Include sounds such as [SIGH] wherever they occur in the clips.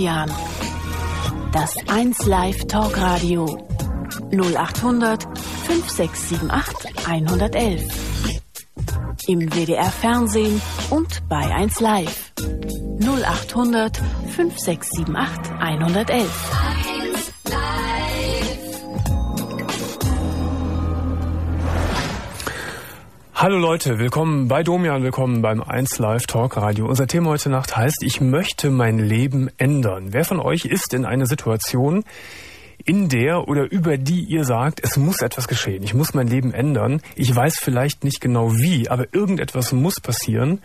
Domian. Das 1 Live Talkradio. 0800 5678 111. Im WDR Fernsehen und bei 1 Live. 0800 5678 111. Hallo Leute, willkommen bei Domian, willkommen beim 1 Live Talk Radio. Unser Thema heute Nacht heißt, ich möchte mein Leben ändern. Wer von euch ist in einer Situation, in der oder über die ihr sagt, es muss etwas geschehen, ich muss mein Leben ändern. Ich weiß vielleicht nicht genau wie, aber irgendetwas muss passieren.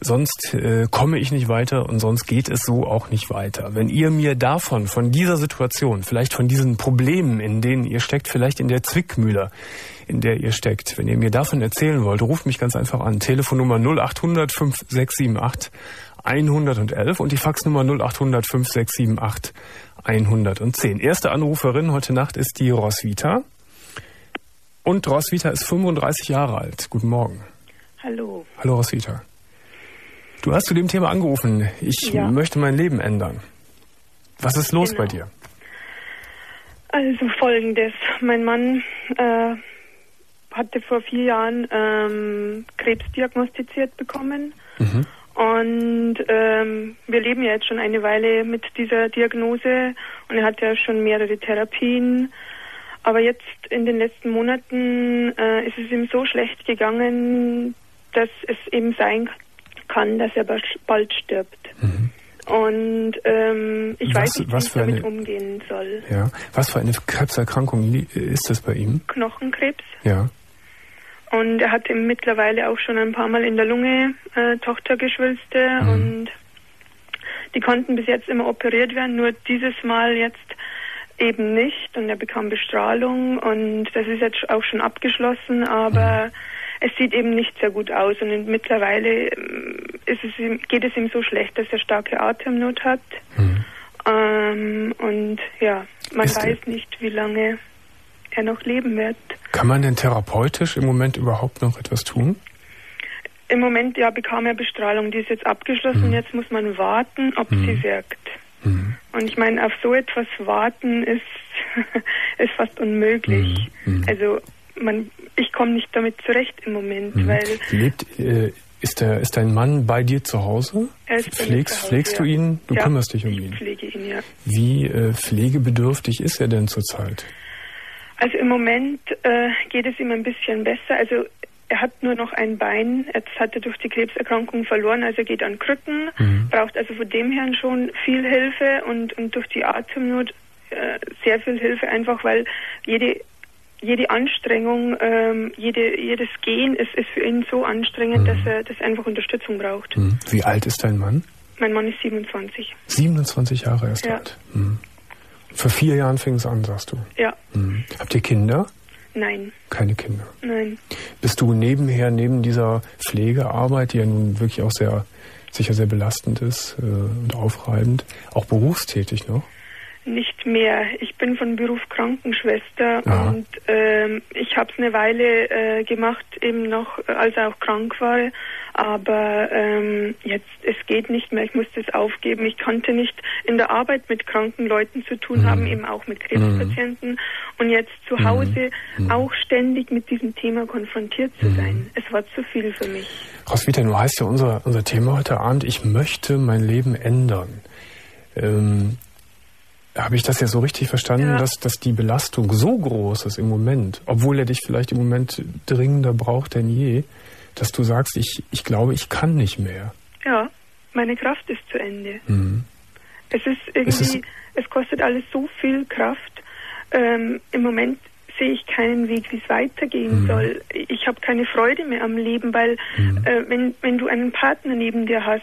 Sonst äh, komme ich nicht weiter und sonst geht es so auch nicht weiter. Wenn ihr mir davon, von dieser Situation, vielleicht von diesen Problemen, in denen ihr steckt, vielleicht in der Zwickmühle, in der ihr steckt, wenn ihr mir davon erzählen wollt, ruft mich ganz einfach an. Telefonnummer 0800 5678 111 und die Faxnummer 0800 5678 110. Erste Anruferin heute Nacht ist die Roswitha. Und Roswitha ist 35 Jahre alt. Guten Morgen. Hallo. Hallo Roswitha. Du hast zu dem Thema angerufen. Ich ja. möchte mein Leben ändern. Was ist los genau. bei dir? Also folgendes. Mein Mann äh, hatte vor vier Jahren ähm, Krebs diagnostiziert bekommen. Mhm. Und ähm, wir leben ja jetzt schon eine Weile mit dieser Diagnose und er hat ja schon mehrere Therapien. Aber jetzt in den letzten Monaten äh, ist es ihm so schlecht gegangen, dass es eben sein kann, dass er bald stirbt. Mhm. Und ähm, ich was, weiß nicht, wie ich damit eine, umgehen soll. Ja. Was für eine Krebserkrankung ist das bei ihm? Knochenkrebs. Ja. Und er hatte mittlerweile auch schon ein paar Mal in der Lunge äh, Tochtergeschwülste mhm. und die konnten bis jetzt immer operiert werden, nur dieses Mal jetzt eben nicht und er bekam Bestrahlung und das ist jetzt auch schon abgeschlossen, aber mhm es sieht eben nicht sehr gut aus und mittlerweile ähm, ist es ihm, geht es ihm so schlecht, dass er starke Atemnot hat. Mhm. Ähm, und ja, man ist weiß nicht, wie lange er noch leben wird. Kann man denn therapeutisch im Moment überhaupt noch etwas tun? Im Moment ja bekam er Bestrahlung, die ist jetzt abgeschlossen. Mhm. Jetzt muss man warten, ob mhm. sie wirkt. Mhm. Und ich meine, auf so etwas warten ist, [LAUGHS] ist fast unmöglich. Mhm. Mhm. Also man, ich komme nicht damit zurecht im Moment, mhm. weil. Lebt, äh, ist, der, ist dein Mann bei dir zu Hause? Er ist pflegst, Hause, pflegst du ihn? Du ja, kümmerst dich um ihn? Ich pflege ihn, ja. Wie äh, pflegebedürftig ist er denn zurzeit? Also im Moment äh, geht es ihm ein bisschen besser. Also er hat nur noch ein Bein. Jetzt hat er durch die Krebserkrankung verloren, also er geht an Krücken, mhm. braucht also von dem her schon viel Hilfe und, und durch die Atemnot äh, sehr viel Hilfe, einfach weil jede jede Anstrengung, ähm, jede, jedes Gehen ist, ist für ihn so anstrengend, mhm. dass er das einfach Unterstützung braucht. Mhm. Wie alt ist dein Mann? Mein Mann ist 27. 27 Jahre erst ja. alt. Mhm. Vor vier Jahren fing es an, sagst du? Ja. Mhm. Habt ihr Kinder? Nein. Keine Kinder? Nein. Bist du nebenher, neben dieser Pflegearbeit, die ja nun wirklich auch sehr, sicher sehr belastend ist äh, und aufreibend, auch berufstätig noch? Nicht mehr. Ich bin von Beruf Krankenschwester Aha. und ähm, ich habe es eine Weile äh, gemacht, eben noch, als er auch krank war. Aber ähm, jetzt, es geht nicht mehr. Ich musste es aufgeben. Ich konnte nicht in der Arbeit mit kranken Leuten zu tun mhm. haben, eben auch mit Krebspatienten. Mhm. Und jetzt zu mhm. Hause mhm. auch ständig mit diesem Thema konfrontiert zu mhm. sein. Es war zu viel für mich. Roswitha, du heißt ja unser, unser Thema heute Abend, ich möchte mein Leben ändern. Ähm, habe ich das ja so richtig verstanden, ja. dass, dass die Belastung so groß ist im Moment, obwohl er dich vielleicht im Moment dringender braucht denn je, dass du sagst, ich, ich glaube, ich kann nicht mehr. Ja, meine Kraft ist zu Ende. Mhm. Es ist irgendwie, es, ist, es, kostet alles so viel Kraft. Ähm, Im Moment sehe ich keinen Weg, wie es weitergehen mhm. soll. Ich habe keine Freude mehr am Leben, weil mhm. äh, wenn, wenn du einen Partner neben dir hast,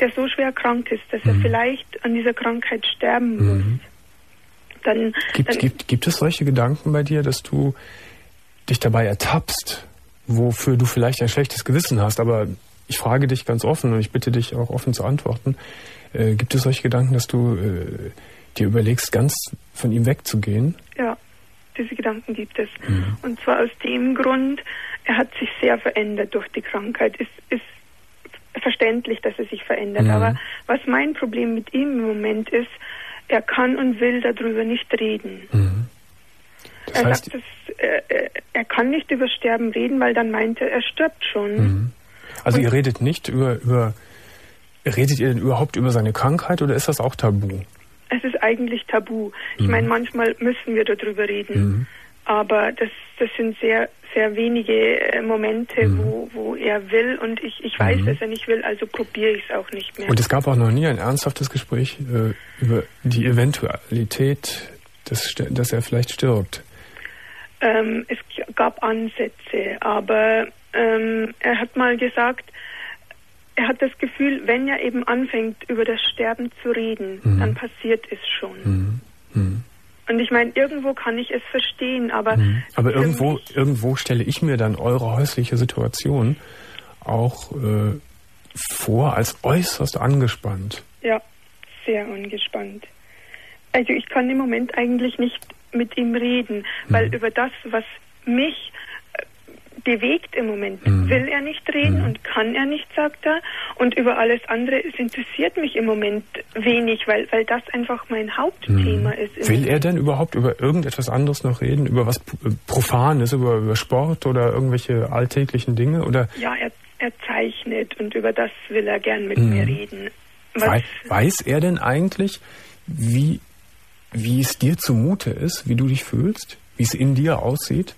der so schwer krank ist, dass er mhm. vielleicht an dieser Krankheit sterben muss, mhm dann, gibt, dann gibt, gibt es solche Gedanken bei dir, dass du dich dabei ertappst, wofür du vielleicht ein schlechtes Gewissen hast, aber ich frage dich ganz offen und ich bitte dich auch offen zu antworten. Äh, gibt es solche Gedanken, dass du äh, dir überlegst, ganz von ihm wegzugehen? Ja, diese Gedanken gibt es. Mhm. Und zwar aus dem Grund, er hat sich sehr verändert durch die Krankheit. Es ist verständlich, dass er sich verändert. Mhm. Aber Was mein Problem mit ihm im Moment ist, er kann und will darüber nicht reden. Mhm. er heißt, sagt, dass, äh, er kann nicht über Sterben reden, weil dann meint er, er stirbt schon. Mhm. Also und ihr redet nicht über, über, redet ihr denn überhaupt über seine Krankheit oder ist das auch tabu? Es ist eigentlich tabu. Ich mhm. meine, manchmal müssen wir darüber reden. Mhm. Aber das, das sind sehr, sehr wenige äh, Momente, mhm. wo, wo er will und ich, ich weiß, mhm. dass er nicht will, also probiere ich es auch nicht mehr. Und es gab auch noch nie ein ernsthaftes Gespräch äh, über die Eventualität, dass, dass er vielleicht stirbt. Ähm, es gab Ansätze, aber ähm, er hat mal gesagt, er hat das Gefühl, wenn er eben anfängt, über das Sterben zu reden, mhm. dann passiert es schon. Mhm. mhm. Und ich meine, irgendwo kann ich es verstehen, aber. Mhm. Aber irgendwo, irgendwo stelle ich mir dann eure häusliche Situation auch äh, vor als äußerst angespannt. Ja, sehr angespannt. Also ich kann im Moment eigentlich nicht mit ihm reden, weil mhm. über das, was mich bewegt im Moment. Mhm. Will er nicht reden mhm. und kann er nicht, sagt er. Und über alles andere, es interessiert mich im Moment wenig, weil, weil das einfach mein Hauptthema mhm. ist. Will er denn überhaupt über irgendetwas anderes noch reden? Über was äh, Profanes, über, über Sport oder irgendwelche alltäglichen Dinge? Oder? Ja, er, er zeichnet und über das will er gern mit mir mhm. reden. Weiß, weiß er denn eigentlich, wie, wie es dir zumute ist, wie du dich fühlst, wie es in dir aussieht?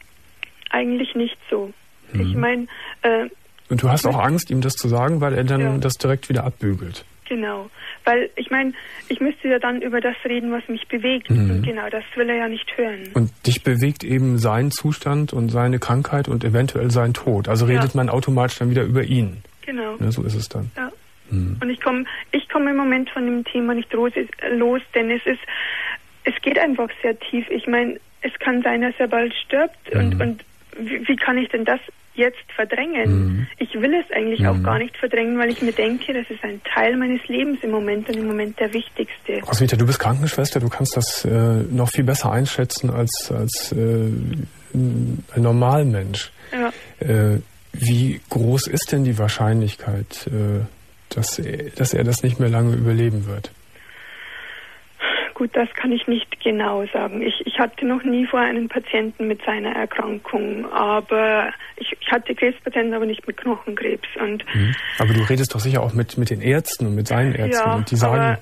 Eigentlich nicht so. Mhm. Ich meine. Äh, und du hast auch Angst, ihm das zu sagen, weil er dann ja. das direkt wieder abbügelt. Genau. Weil ich meine, ich müsste ja dann über das reden, was mich bewegt. Mhm. Und genau, das will er ja nicht hören. Und dich bewegt eben sein Zustand und seine Krankheit und eventuell sein Tod. Also redet ja. man automatisch dann wieder über ihn. Genau. Ne, so ist es dann. Ja. Mhm. Und ich komme ich komm im Moment von dem Thema nicht los, los, denn es ist, es geht einfach sehr tief. Ich meine, es kann sein, dass er bald stirbt mhm. und, und wie, wie kann ich denn das jetzt verdrängen? Mhm. Ich will es eigentlich mhm. auch gar nicht verdrängen, weil ich mir denke, das ist ein Teil meines Lebens im Moment und im Moment der wichtigste. Roswitha, du bist Krankenschwester, du kannst das äh, noch viel besser einschätzen als, als äh, ein Normalmensch. Ja. Äh, wie groß ist denn die Wahrscheinlichkeit, äh, dass, dass er das nicht mehr lange überleben wird? Gut, das kann ich nicht genau sagen. Ich, ich hatte noch nie vor einen Patienten mit seiner Erkrankung, aber ich, ich hatte Krebspatienten, aber nicht mit Knochenkrebs. Und mhm. Aber du redest doch sicher auch mit, mit den Ärzten und mit seinen Ärzten ja, und die sagen.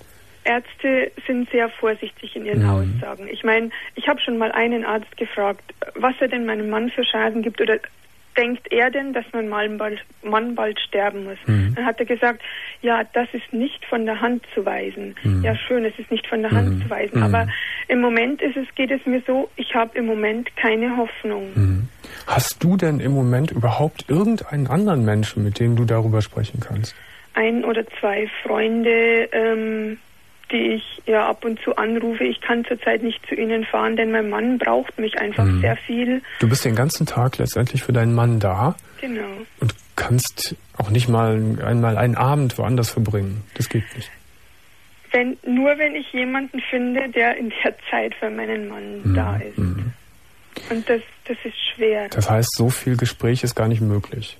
Ärzte sind sehr vorsichtig in ihren mhm. Aussagen. Ich meine, ich habe schon mal einen Arzt gefragt, was er denn meinem Mann für Schaden gibt oder denkt er denn, dass mein Mann bald, Mann bald sterben muss? Mhm. Dann hat er gesagt, ja, das ist nicht von der Hand zu weisen. Mhm. Ja, schön, es ist nicht von der Hand mhm. zu weisen. Aber mhm. im Moment ist es, geht es mir so, ich habe im Moment keine Hoffnung. Mhm. Hast du denn im Moment überhaupt irgendeinen anderen Menschen, mit dem du darüber sprechen kannst? Ein oder zwei Freunde, ähm, die ich ja ab und zu anrufe. Ich kann zurzeit nicht zu ihnen fahren, denn mein Mann braucht mich einfach mhm. sehr viel. Du bist den ganzen Tag letztendlich für deinen Mann da. Genau. Und kannst auch nicht mal einmal einen Abend woanders verbringen. Das geht nicht. Wenn, nur wenn ich jemanden finde, der in der Zeit für meinen Mann mhm. da ist. Mhm. Und das, das ist schwer. Das heißt, so viel Gespräch ist gar nicht möglich.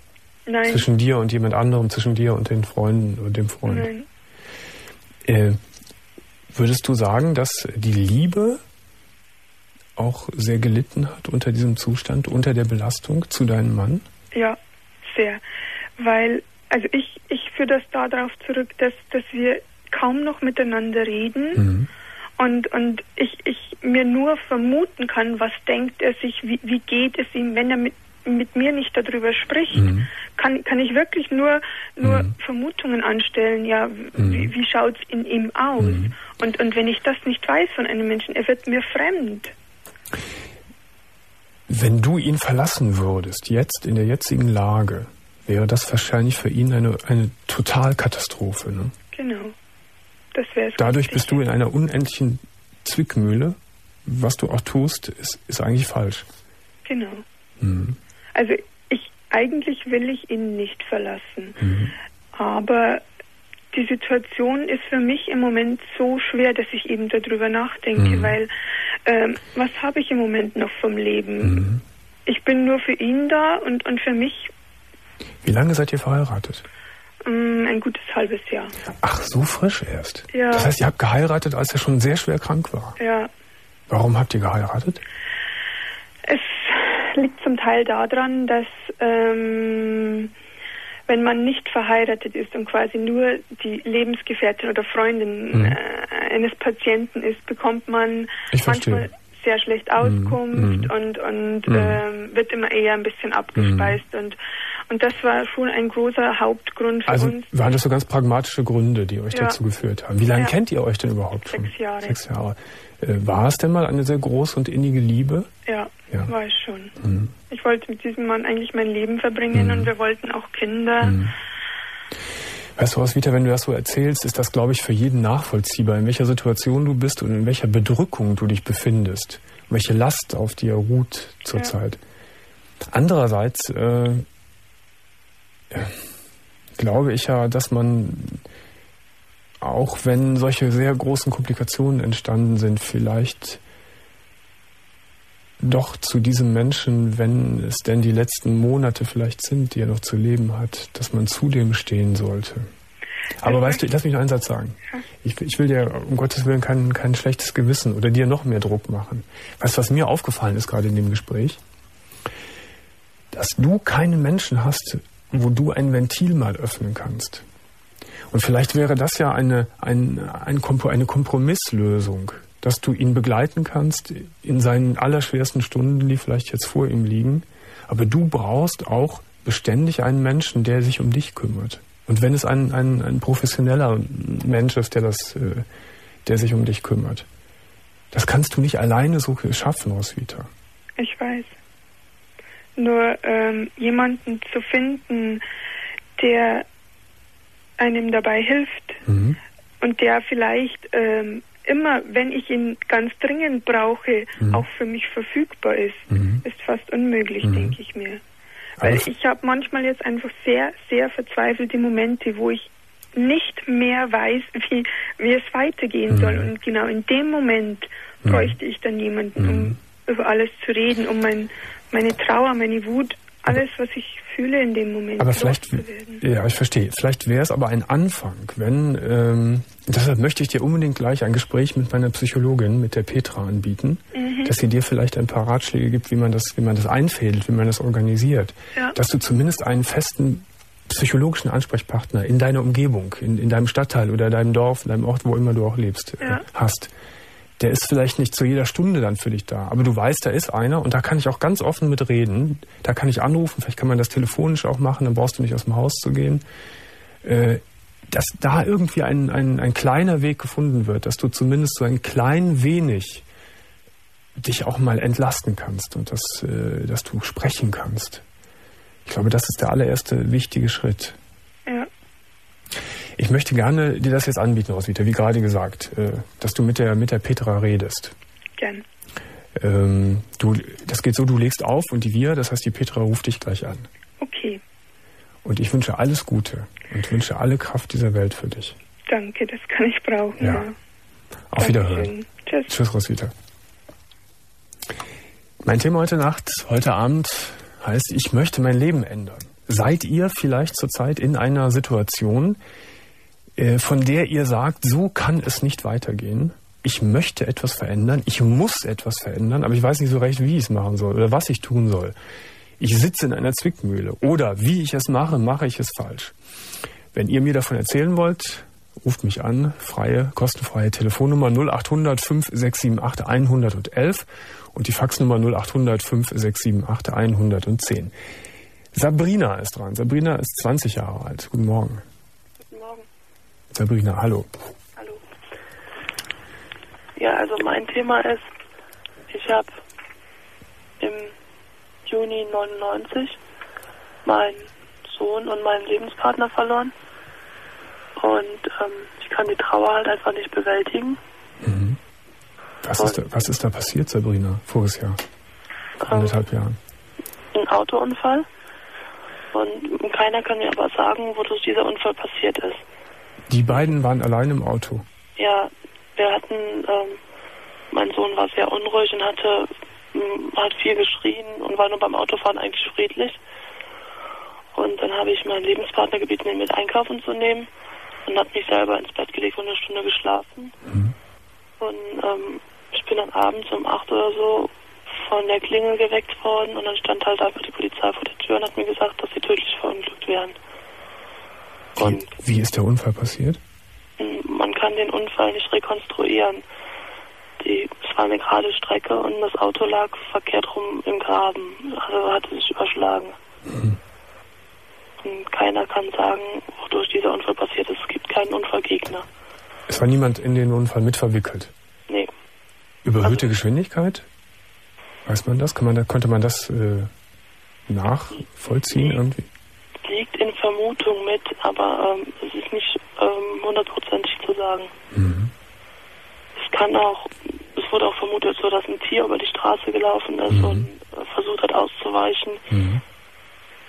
Nein. Zwischen dir und jemand anderem, zwischen dir und den Freunden oder dem Freund. Nein. Äh, Würdest du sagen, dass die Liebe auch sehr gelitten hat unter diesem Zustand, unter der Belastung zu deinem Mann? Ja, sehr. Weil, also ich, ich führe das darauf zurück, dass, dass wir kaum noch miteinander reden. Mhm. Und, und ich, ich mir nur vermuten kann, was denkt er sich, wie, wie geht es ihm, wenn er mit mit mir nicht darüber spricht, mhm. kann, kann ich wirklich nur, nur mhm. Vermutungen anstellen, ja, mhm. wie, wie schaut es in ihm aus? Und, und wenn ich das nicht weiß von einem Menschen, er wird mir fremd. Wenn du ihn verlassen würdest, jetzt in der jetzigen Lage, wäre das wahrscheinlich für ihn eine, eine Totalkatastrophe. Ne? Genau. Das wäre Dadurch bist du in einer unendlichen Zwickmühle. Was du auch tust, ist, ist eigentlich falsch. Genau. Mhm. Also ich eigentlich will ich ihn nicht verlassen. Mhm. Aber die Situation ist für mich im Moment so schwer, dass ich eben darüber nachdenke, mhm. weil ähm, was habe ich im Moment noch vom Leben? Mhm. Ich bin nur für ihn da und, und für mich. Wie lange seid ihr verheiratet? Mm, ein gutes halbes Jahr. Ach, so frisch erst? Ja. Das heißt, ihr habt geheiratet, als er schon sehr schwer krank war? Ja. Warum habt ihr geheiratet? Es liegt zum Teil daran, dass ähm, wenn man nicht verheiratet ist und quasi nur die Lebensgefährtin oder Freundin Mhm. äh, eines Patienten ist, bekommt man Ich verstehe. Sehr schlecht Auskunft Mhm. und, und Mhm. ähm, wird immer eher ein bisschen abgespeist. Und, und das war schon ein großer Hauptgrund für Also uns. waren das so ganz pragmatische Gründe, die euch Ja. dazu geführt haben. Wie lange Ja. kennt ihr euch denn überhaupt schon? Sechs Jahre. Sechs Jahre. Äh, war es denn mal eine sehr große und innige Liebe? Ja, Ja. war ich schon. Mhm. Ich wollte mit diesem Mann eigentlich mein Leben verbringen Mhm. und wir wollten auch Kinder. Weißt du was, Vita, wenn du das so erzählst, ist das, glaube ich, für jeden nachvollziehbar, in welcher Situation du bist und in welcher Bedrückung du dich befindest. Welche Last auf dir ruht zurzeit. Andererseits äh, ja, glaube ich ja, dass man, auch wenn solche sehr großen Komplikationen entstanden sind, vielleicht doch zu diesem Menschen, wenn es denn die letzten Monate vielleicht sind, die er noch zu leben hat, dass man zu dem stehen sollte. Aber weißt du, lass mich noch einen Satz sagen. Ich, ich will dir um Gottes Willen kein, kein schlechtes Gewissen oder dir noch mehr Druck machen. Weißt du, was mir aufgefallen ist gerade in dem Gespräch? Dass du keinen Menschen hast, wo du ein Ventil mal öffnen kannst. Und vielleicht wäre das ja eine, ein, ein, eine Kompromisslösung, dass du ihn begleiten kannst in seinen allerschwersten Stunden, die vielleicht jetzt vor ihm liegen. Aber du brauchst auch beständig einen Menschen, der sich um dich kümmert. Und wenn es ein, ein, ein professioneller Mensch ist, der das, äh, der sich um dich kümmert, das kannst du nicht alleine so schaffen, Roswitha. Ich weiß. Nur ähm, jemanden zu finden, der einem dabei hilft Mhm. und der vielleicht ähm, immer, wenn ich ihn ganz dringend brauche, Mhm. auch für mich verfügbar ist, Mhm. ist fast unmöglich, Mhm. denke ich mir. Aber Weil f- ich habe manchmal jetzt einfach sehr, sehr verzweifelte Momente, wo ich nicht mehr weiß, [LAUGHS] wie, wie es weitergehen Mhm. soll. Und genau in dem Moment Mhm. bräuchte ich dann jemanden, Mhm. um über alles zu reden, um mein, meine Trauer, meine Wut, alles, was ich fühle in dem Moment. Aber vielleicht, ja, ich verstehe. Vielleicht wäre es aber ein Anfang, wenn, ähm, deshalb möchte ich dir unbedingt gleich ein Gespräch mit meiner Psychologin, mit der Petra, anbieten, Mhm. dass sie dir vielleicht ein paar Ratschläge gibt, wie man das, wie man das einfädelt, wie man das organisiert. Ja. Dass du zumindest einen festen psychologischen Ansprechpartner in deiner Umgebung, in, in deinem Stadtteil oder deinem Dorf, in deinem Ort, wo immer du auch lebst, Ja. äh, hast. Der ist vielleicht nicht zu jeder Stunde dann für dich da, aber du weißt, da ist einer und da kann ich auch ganz offen mit reden. Da kann ich anrufen, vielleicht kann man das telefonisch auch machen, dann brauchst du nicht aus dem Haus zu gehen. Äh, dass da irgendwie ein, ein, ein kleiner Weg gefunden wird, dass du zumindest so ein klein wenig dich auch mal entlasten kannst und dass, äh, dass du sprechen kannst. Ich glaube, das ist der allererste wichtige Schritt. Ja. Ich möchte gerne dir das jetzt anbieten, Roswitha, wie gerade gesagt, äh, dass du mit der, mit der Petra redest. Gern. Ähm, du, das geht so, du legst auf und die wir, das heißt, die Petra ruft dich gleich an. Okay. Und ich wünsche alles Gute und wünsche alle Kraft dieser Welt für dich. Danke, das kann ich brauchen. Ja. Ja. Auf Wiederhören. Dankeschön. Tschüss. Tschüss, Roswitha. Mein Thema heute Nacht, heute Abend heißt, ich möchte mein Leben ändern. Seid ihr vielleicht zurzeit in einer Situation, äh, von der ihr sagt, so kann es nicht weitergehen? Ich möchte etwas verändern, ich muss etwas verändern, aber ich weiß nicht so recht, wie ich es machen soll oder was ich tun soll. Ich sitze in einer Zwickmühle oder wie ich es mache, mache ich es falsch. Wenn ihr mir davon erzählen wollt, ruft mich an, freie, kostenfreie Telefonnummer 0800 5678 111 und die Faxnummer 0800 5678 110. Sabrina ist dran. Sabrina ist 20 Jahre alt. Guten Morgen. Guten Morgen. Sabrina, hallo. Hallo. Ja, also mein Thema ist, ich habe im Juni 99 meinen Sohn und meinen Lebenspartner verloren. Und ähm, ich kann die Trauer halt einfach nicht bewältigen. Mhm. Was, ist da, was ist da passiert, Sabrina, voriges Jahr? Vor Ähm, anderthalb Jahren. ein Autounfall. Und keiner kann mir aber sagen, wodurch dieser Unfall passiert ist. Die beiden waren allein im Auto. Ja, wir hatten, ähm, mein Sohn war sehr unruhig und hatte, hat viel geschrien und war nur beim Autofahren eigentlich friedlich. Und dann habe ich meinen Lebenspartner gebeten, ihn mit einkaufen zu nehmen und habe mich selber ins Bett gelegt und eine Stunde geschlafen. Mhm. Und ähm, ich bin dann abends um acht oder so von der Klingel geweckt worden und dann stand halt einfach die Polizei vor der Tür und hat mir gesagt, dass sie tödlich verunglückt wären. Wie, wie ist der Unfall passiert? Man kann den Unfall nicht rekonstruieren. Die, es war eine gerade Strecke und das Auto lag verkehrt rum im Graben. Also hatte sich überschlagen. Mhm. Und keiner kann sagen, wodurch dieser Unfall passiert ist. Es gibt keinen Unfallgegner. Es war niemand in den Unfall mitverwickelt? Nee. Überhöhte also, Geschwindigkeit? Weiß man das? Kann man da, konnte man das äh, nachvollziehen irgendwie? Liegt in Vermutung mit, aber ähm, es ist nicht ähm, hundertprozentig zu sagen. Mhm. Es kann auch, es wurde auch vermutet, so dass ein Tier über die Straße gelaufen ist mhm. und äh, versucht hat auszuweichen. Mhm.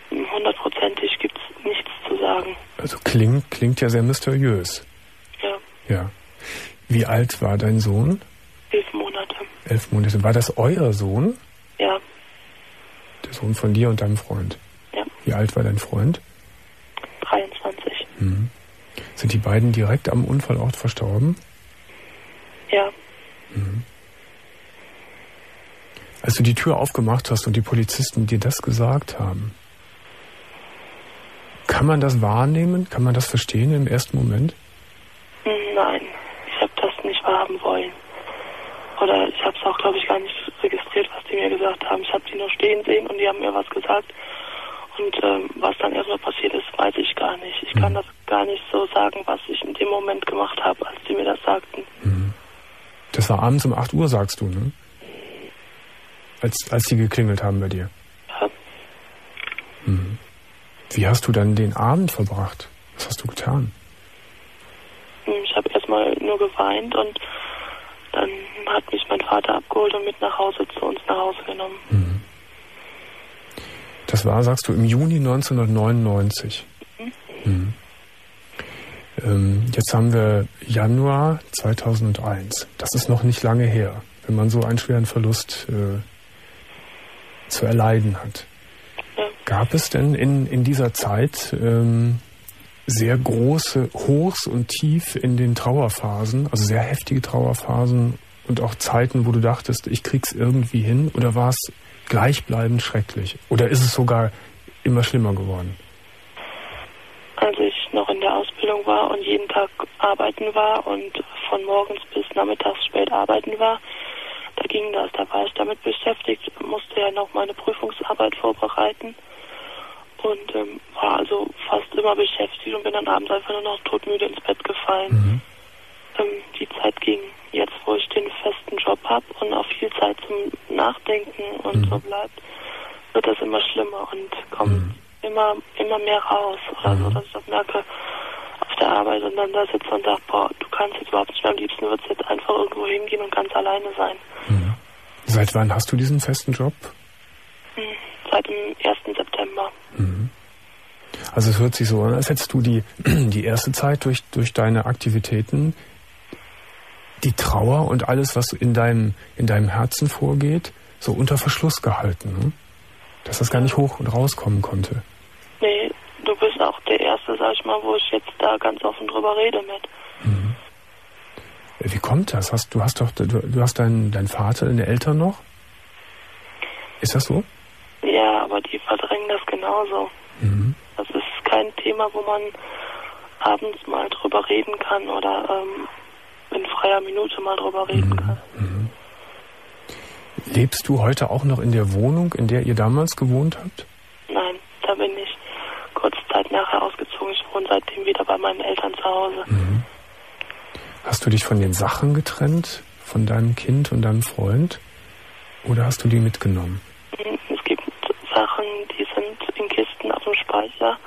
Hundertprozentig gibt es nichts zu sagen. Also klingt, klingt ja sehr mysteriös. Ja. Ja. Wie alt war dein Sohn? Elf Monate. Elf Monate. War das euer Sohn? Ja. Der Sohn von dir und deinem Freund? Ja. Wie alt war dein Freund? 23. Mhm. Sind die beiden direkt am Unfallort verstorben? Ja. Mhm. Als du die Tür aufgemacht hast und die Polizisten dir das gesagt haben, kann man das wahrnehmen? Kann man das verstehen im ersten Moment? Nein, ich habe das nicht wahrhaben wollen. Oder ich habe es auch, glaube ich, gar nicht registriert, was die mir gesagt haben. Ich habe die nur stehen sehen und die haben mir was gesagt. Und ähm, was dann erstmal passiert ist, weiß ich gar nicht. Ich mhm. kann das gar nicht so sagen, was ich in dem Moment gemacht habe, als die mir das sagten. Mhm. Das war abends um 8 Uhr, sagst du, ne? Als, als die geklingelt haben bei dir. Ja. Mhm. Wie hast du dann den Abend verbracht? Was hast du getan? Ich habe erstmal nur geweint und dann hat mich mein Vater abgeholt und mit nach Hause zu uns nach Hause genommen. Mhm. Das war, sagst du, im Juni 1999. Mhm. Mhm. Ähm, jetzt haben wir Januar 2001. Das ist noch nicht lange her, wenn man so einen schweren Verlust äh, zu erleiden hat. Gab es denn in, in dieser Zeit ähm, sehr große Hochs und Tief in den Trauerphasen, also sehr heftige Trauerphasen und auch Zeiten, wo du dachtest, ich krieg's irgendwie hin? Oder war es gleichbleibend schrecklich? Oder ist es sogar immer schlimmer geworden? Noch in der Ausbildung war und jeden Tag arbeiten war und von morgens bis nachmittags spät arbeiten war, da ging das. Da war ich damit beschäftigt, musste ja noch meine Prüfungsarbeit vorbereiten und ähm, war also fast immer beschäftigt und bin dann abends einfach nur noch todmüde ins Bett gefallen. Mhm. Ähm, die Zeit ging. Jetzt, wo ich den festen Job habe und auch viel Zeit zum Nachdenken und mhm. so bleibt, wird das immer schlimmer und kommt mhm. Immer, immer mehr raus. Oder so, mhm. dass ich das merke auf der Arbeit und dann da sitze und sage, boah, du kannst jetzt überhaupt nicht mehr, am liebsten würdest jetzt einfach irgendwo hingehen und ganz alleine sein. Mhm. Seit wann hast du diesen festen Job? Hm, seit dem 1. September. Mhm. Also es hört sich so an, als hättest du die, [CLEARS THROAT] die erste Zeit durch, durch deine Aktivitäten die Trauer und alles, was in deinem, in deinem Herzen vorgeht, so unter Verschluss gehalten. Ne? Dass das gar nicht hoch und rauskommen konnte. Nee, du bist auch der Erste, sag ich mal, wo ich jetzt da ganz offen drüber rede mit. Mhm. Wie kommt das? Hast, du hast doch, du, du hast deinen, deinen Vater, deine Eltern noch? Ist das so? Ja, aber die verdrängen das genauso. Mhm. Das ist kein Thema, wo man abends mal drüber reden kann oder ähm, in freier Minute mal drüber reden mhm. kann. Mhm. Lebst du heute auch noch in der Wohnung, in der ihr damals gewohnt habt? Nein, da bin ich kurze Zeit nachher ausgezogen. Ich wohne seitdem wieder bei meinen Eltern zu Hause. Mhm. Hast du dich von den Sachen getrennt, von deinem Kind und deinem Freund? Oder hast du die mitgenommen? Es gibt Sachen, die sind in Kisten auf dem Speicher.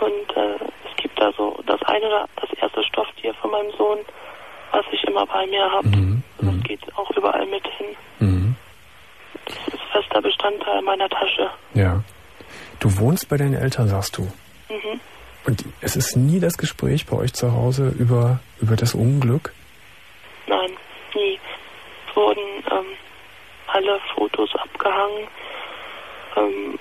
Und äh, es gibt da so das eine oder das erste Stofftier von meinem Sohn, was ich immer bei mir habe. Mhm. Das mhm. geht auch überall mit hin. Mhm. Das ist fester Bestandteil meiner Tasche. Ja. Du wohnst bei deinen Eltern, sagst du. Mhm. Und es ist nie das Gespräch bei euch zu Hause über, über das Unglück? Nein, nie. Es wurden ähm, alle Fotos abgehangen. Ähm,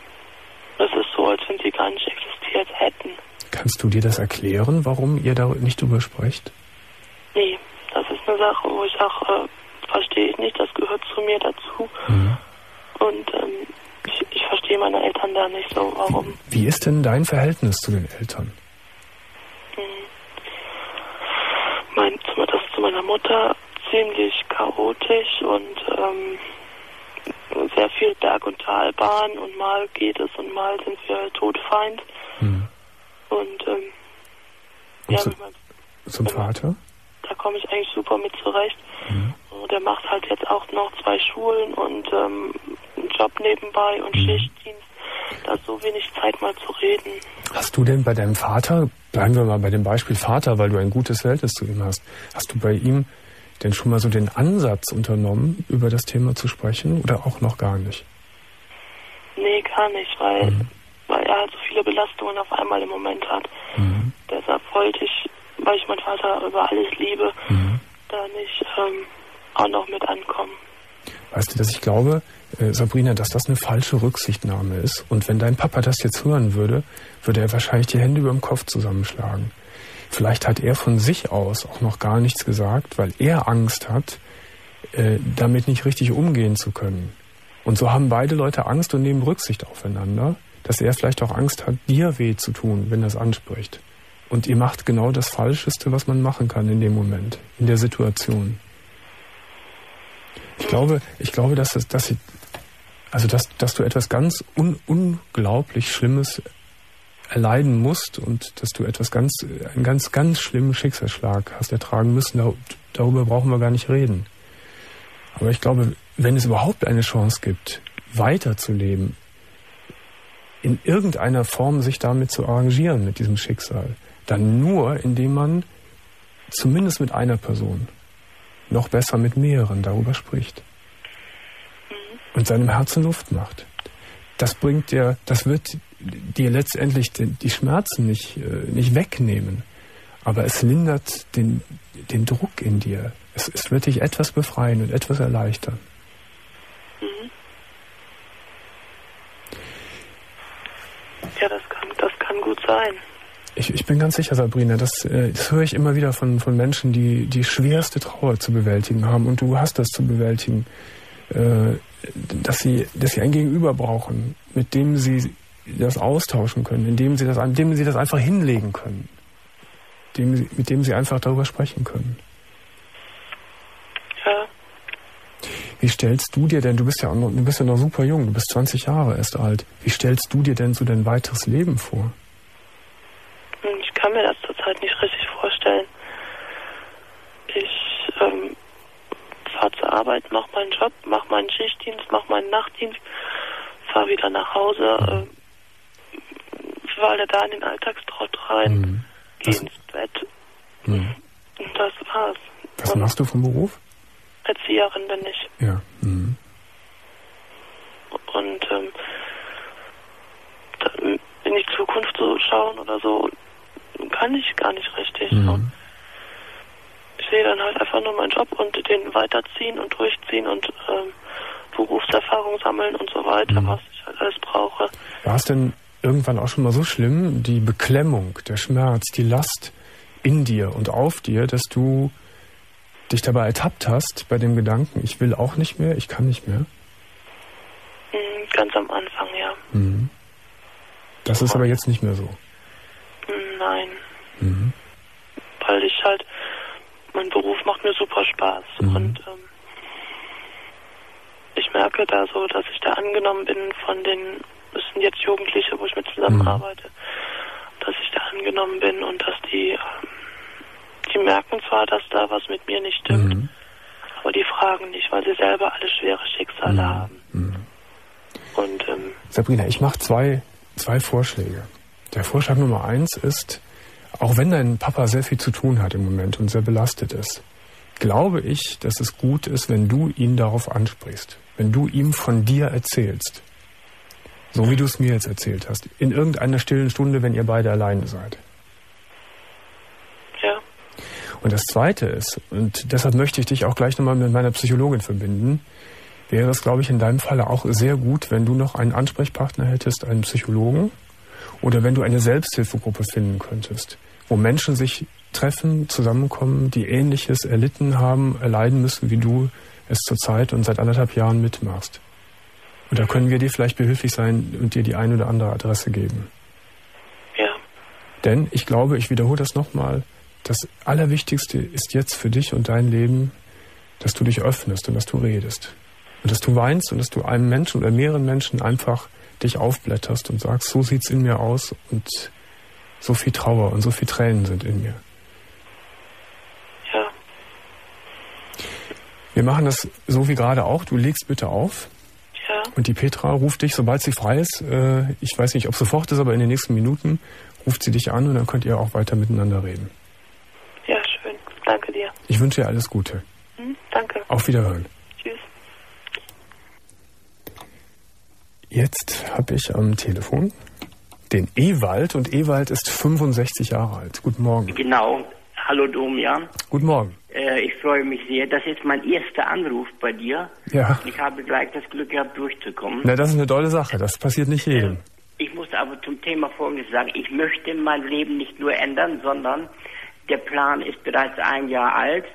Es ist so, als wenn sie gar nicht existiert hätten. Kannst du dir das erklären, warum ihr da nicht drüber sprecht? Nee, das ist eine Sache, wo ich auch äh, verstehe ich nicht, das gehört zu mir dazu. Mhm. Und ähm, ich, ich verstehe meine Eltern da nicht so, warum. Wie, wie ist denn dein Verhältnis zu den Eltern? Hm. Mein, das zu meiner Mutter ziemlich chaotisch und ähm, sehr viel Berg- und Talbahn und mal geht es und mal sind wir todfeind. Mhm. Und, ähm, und ja, zu, mein, zum Vater? Da komme ich eigentlich super mit zurecht. Mhm. Der macht halt jetzt auch noch zwei Schulen und ähm, einen Job nebenbei und mhm. Schichtdienst. Da ist so wenig Zeit mal zu reden. Hast du denn bei deinem Vater, bleiben wir mal bei dem Beispiel Vater, weil du ein gutes Verhältnis zu ihm hast, hast du bei ihm denn schon mal so den Ansatz unternommen, über das Thema zu sprechen oder auch noch gar nicht? Nee, gar nicht, weil, mhm. weil er halt so viele Belastungen auf einmal im Moment hat. Mhm. Deshalb wollte ich, weil ich meinen Vater über alles liebe, mhm. da nicht ähm, auch noch mit ankommen. Weißt du, dass ich glaube, äh, Sabrina, dass das eine falsche Rücksichtnahme ist. Und wenn dein Papa das jetzt hören würde, würde er wahrscheinlich die Hände über dem Kopf zusammenschlagen. Vielleicht hat er von sich aus auch noch gar nichts gesagt, weil er Angst hat, äh, damit nicht richtig umgehen zu können. Und so haben beide Leute Angst und nehmen Rücksicht aufeinander, dass er vielleicht auch Angst hat, dir weh zu tun, wenn es anspricht. Und ihr macht genau das Falscheste, was man machen kann in dem Moment, in der Situation. Ich glaube, ich glaube, dass, es, dass, also dass, dass du etwas ganz un, unglaublich Schlimmes erleiden musst und dass du etwas ganz, einen ganz, ganz schlimmen Schicksalsschlag hast ertragen müssen. Darüber brauchen wir gar nicht reden. Aber ich glaube, wenn es überhaupt eine Chance gibt, weiterzuleben, in irgendeiner Form sich damit zu arrangieren, mit diesem Schicksal, dann nur, indem man zumindest mit einer Person, noch besser mit mehreren darüber spricht und seinem Herzen Luft macht. Das bringt dir, das wird dir letztendlich die, Schmerzen nicht, äh, nicht wegnehmen, aber es lindert den, den Druck in dir. Es, es wird dich etwas befreien und etwas erleichtern. Mhm. Ja, das kann, das kann gut sein. Ich, ich bin ganz sicher, Sabrina, das, äh, das höre ich immer wieder von, von Menschen, die die schwerste Trauer zu bewältigen haben und du hast das zu bewältigen, äh, dass sie, dass sie ein Gegenüber brauchen, mit dem sie das austauschen können, indem sie das, indem sie das einfach hinlegen können, dem, mit dem sie einfach darüber sprechen können. Ja. Wie stellst du dir denn, du bist ja noch, du bist ja noch super jung, du bist 20 Jahre erst alt, wie stellst du dir denn so dein weiteres Leben vor? Hm, ich kann mir das zurzeit nicht richtig vorstellen. Ich ähm, fahre zur Arbeit, mache meinen Job, mache meinen Schichtdienst, mache meinen Nachtdienst, fahre wieder nach Hause, äh, falle da in den Alltagstrott rein, mhm. gehe ins Bett. Mhm. Und das war's. Was Und machst du vom Beruf? Erzieherin bin ich. Ja. Mhm. Und ähm, in die Zukunft zu schauen oder so, kann ich gar nicht richtig. Mhm. Ich sehe dann halt einfach nur meinen Job und den weiterziehen und durchziehen und ähm, Berufserfahrung sammeln und so weiter, mhm. was ich halt alles brauche. War es denn irgendwann auch schon mal so schlimm, die Beklemmung, der Schmerz, die Last in dir und auf dir, dass du dich dabei ertappt hast bei dem Gedanken, ich will auch nicht mehr, ich kann nicht mehr? Mhm, ganz am Anfang, ja. Mhm. Das ist aber jetzt nicht mehr so. Nein. Mhm. Weil ich halt, mein Beruf macht mir super Spaß mhm. und ähm, ich merke da so, dass ich da angenommen bin von den, das sind jetzt Jugendliche, wo ich mit zusammenarbeite, mhm. dass ich da angenommen bin und dass die, ähm, die merken zwar, dass da was mit mir nicht stimmt, mhm. aber die fragen nicht, weil sie selber alle schwere Schicksale mhm. haben. Mhm. Und ähm, Sabrina, ich mache zwei, zwei Vorschläge. Der Vorschlag Nummer eins ist, auch wenn dein Papa sehr viel zu tun hat im Moment und sehr belastet ist, glaube ich, dass es gut ist, wenn du ihn darauf ansprichst, wenn du ihm von dir erzählst. So wie du es mir jetzt erzählt hast. In irgendeiner stillen Stunde, wenn ihr beide alleine seid. Ja. Und das Zweite ist, und deshalb möchte ich dich auch gleich nochmal mit meiner Psychologin verbinden, wäre es, glaube ich, in deinem Falle auch sehr gut, wenn du noch einen Ansprechpartner hättest, einen Psychologen, oder wenn du eine Selbsthilfegruppe finden könntest, wo Menschen sich treffen, zusammenkommen, die Ähnliches erlitten haben, erleiden müssen, wie du es zurzeit und seit anderthalb Jahren mitmachst. Und da können wir dir vielleicht behilflich sein und dir die eine oder andere Adresse geben. Ja. Denn ich glaube, ich wiederhole das nochmal, das Allerwichtigste ist jetzt für dich und dein Leben, dass du dich öffnest und dass du redest. Und dass du weinst und dass du einem Menschen oder mehreren Menschen einfach dich aufblätterst und sagst, so sieht's in mir aus und so viel Trauer und so viel Tränen sind in mir. Ja. Wir machen das so wie gerade auch. Du legst bitte auf. Ja. Und die Petra ruft dich, sobald sie frei ist, äh, ich weiß nicht, ob sofort ist, aber in den nächsten Minuten ruft sie dich an und dann könnt ihr auch weiter miteinander reden. Ja, schön. Danke dir. Ich wünsche dir alles Gute. Hm? Danke. Auf Wiederhören. Tschüss. Jetzt habe ich am Telefon den Ewald und Ewald ist 65 Jahre alt. Guten Morgen. Genau. Hallo Domian. Guten Morgen. Äh, ich freue mich sehr. Das ist mein erster Anruf bei dir. Ja. Ich habe gleich das Glück gehabt, durchzukommen. Na, das ist eine tolle Sache. Das passiert nicht jedem. Ich muss aber zum Thema Folgendes sagen. Ich möchte mein Leben nicht nur ändern, sondern der Plan ist bereits ein Jahr alt.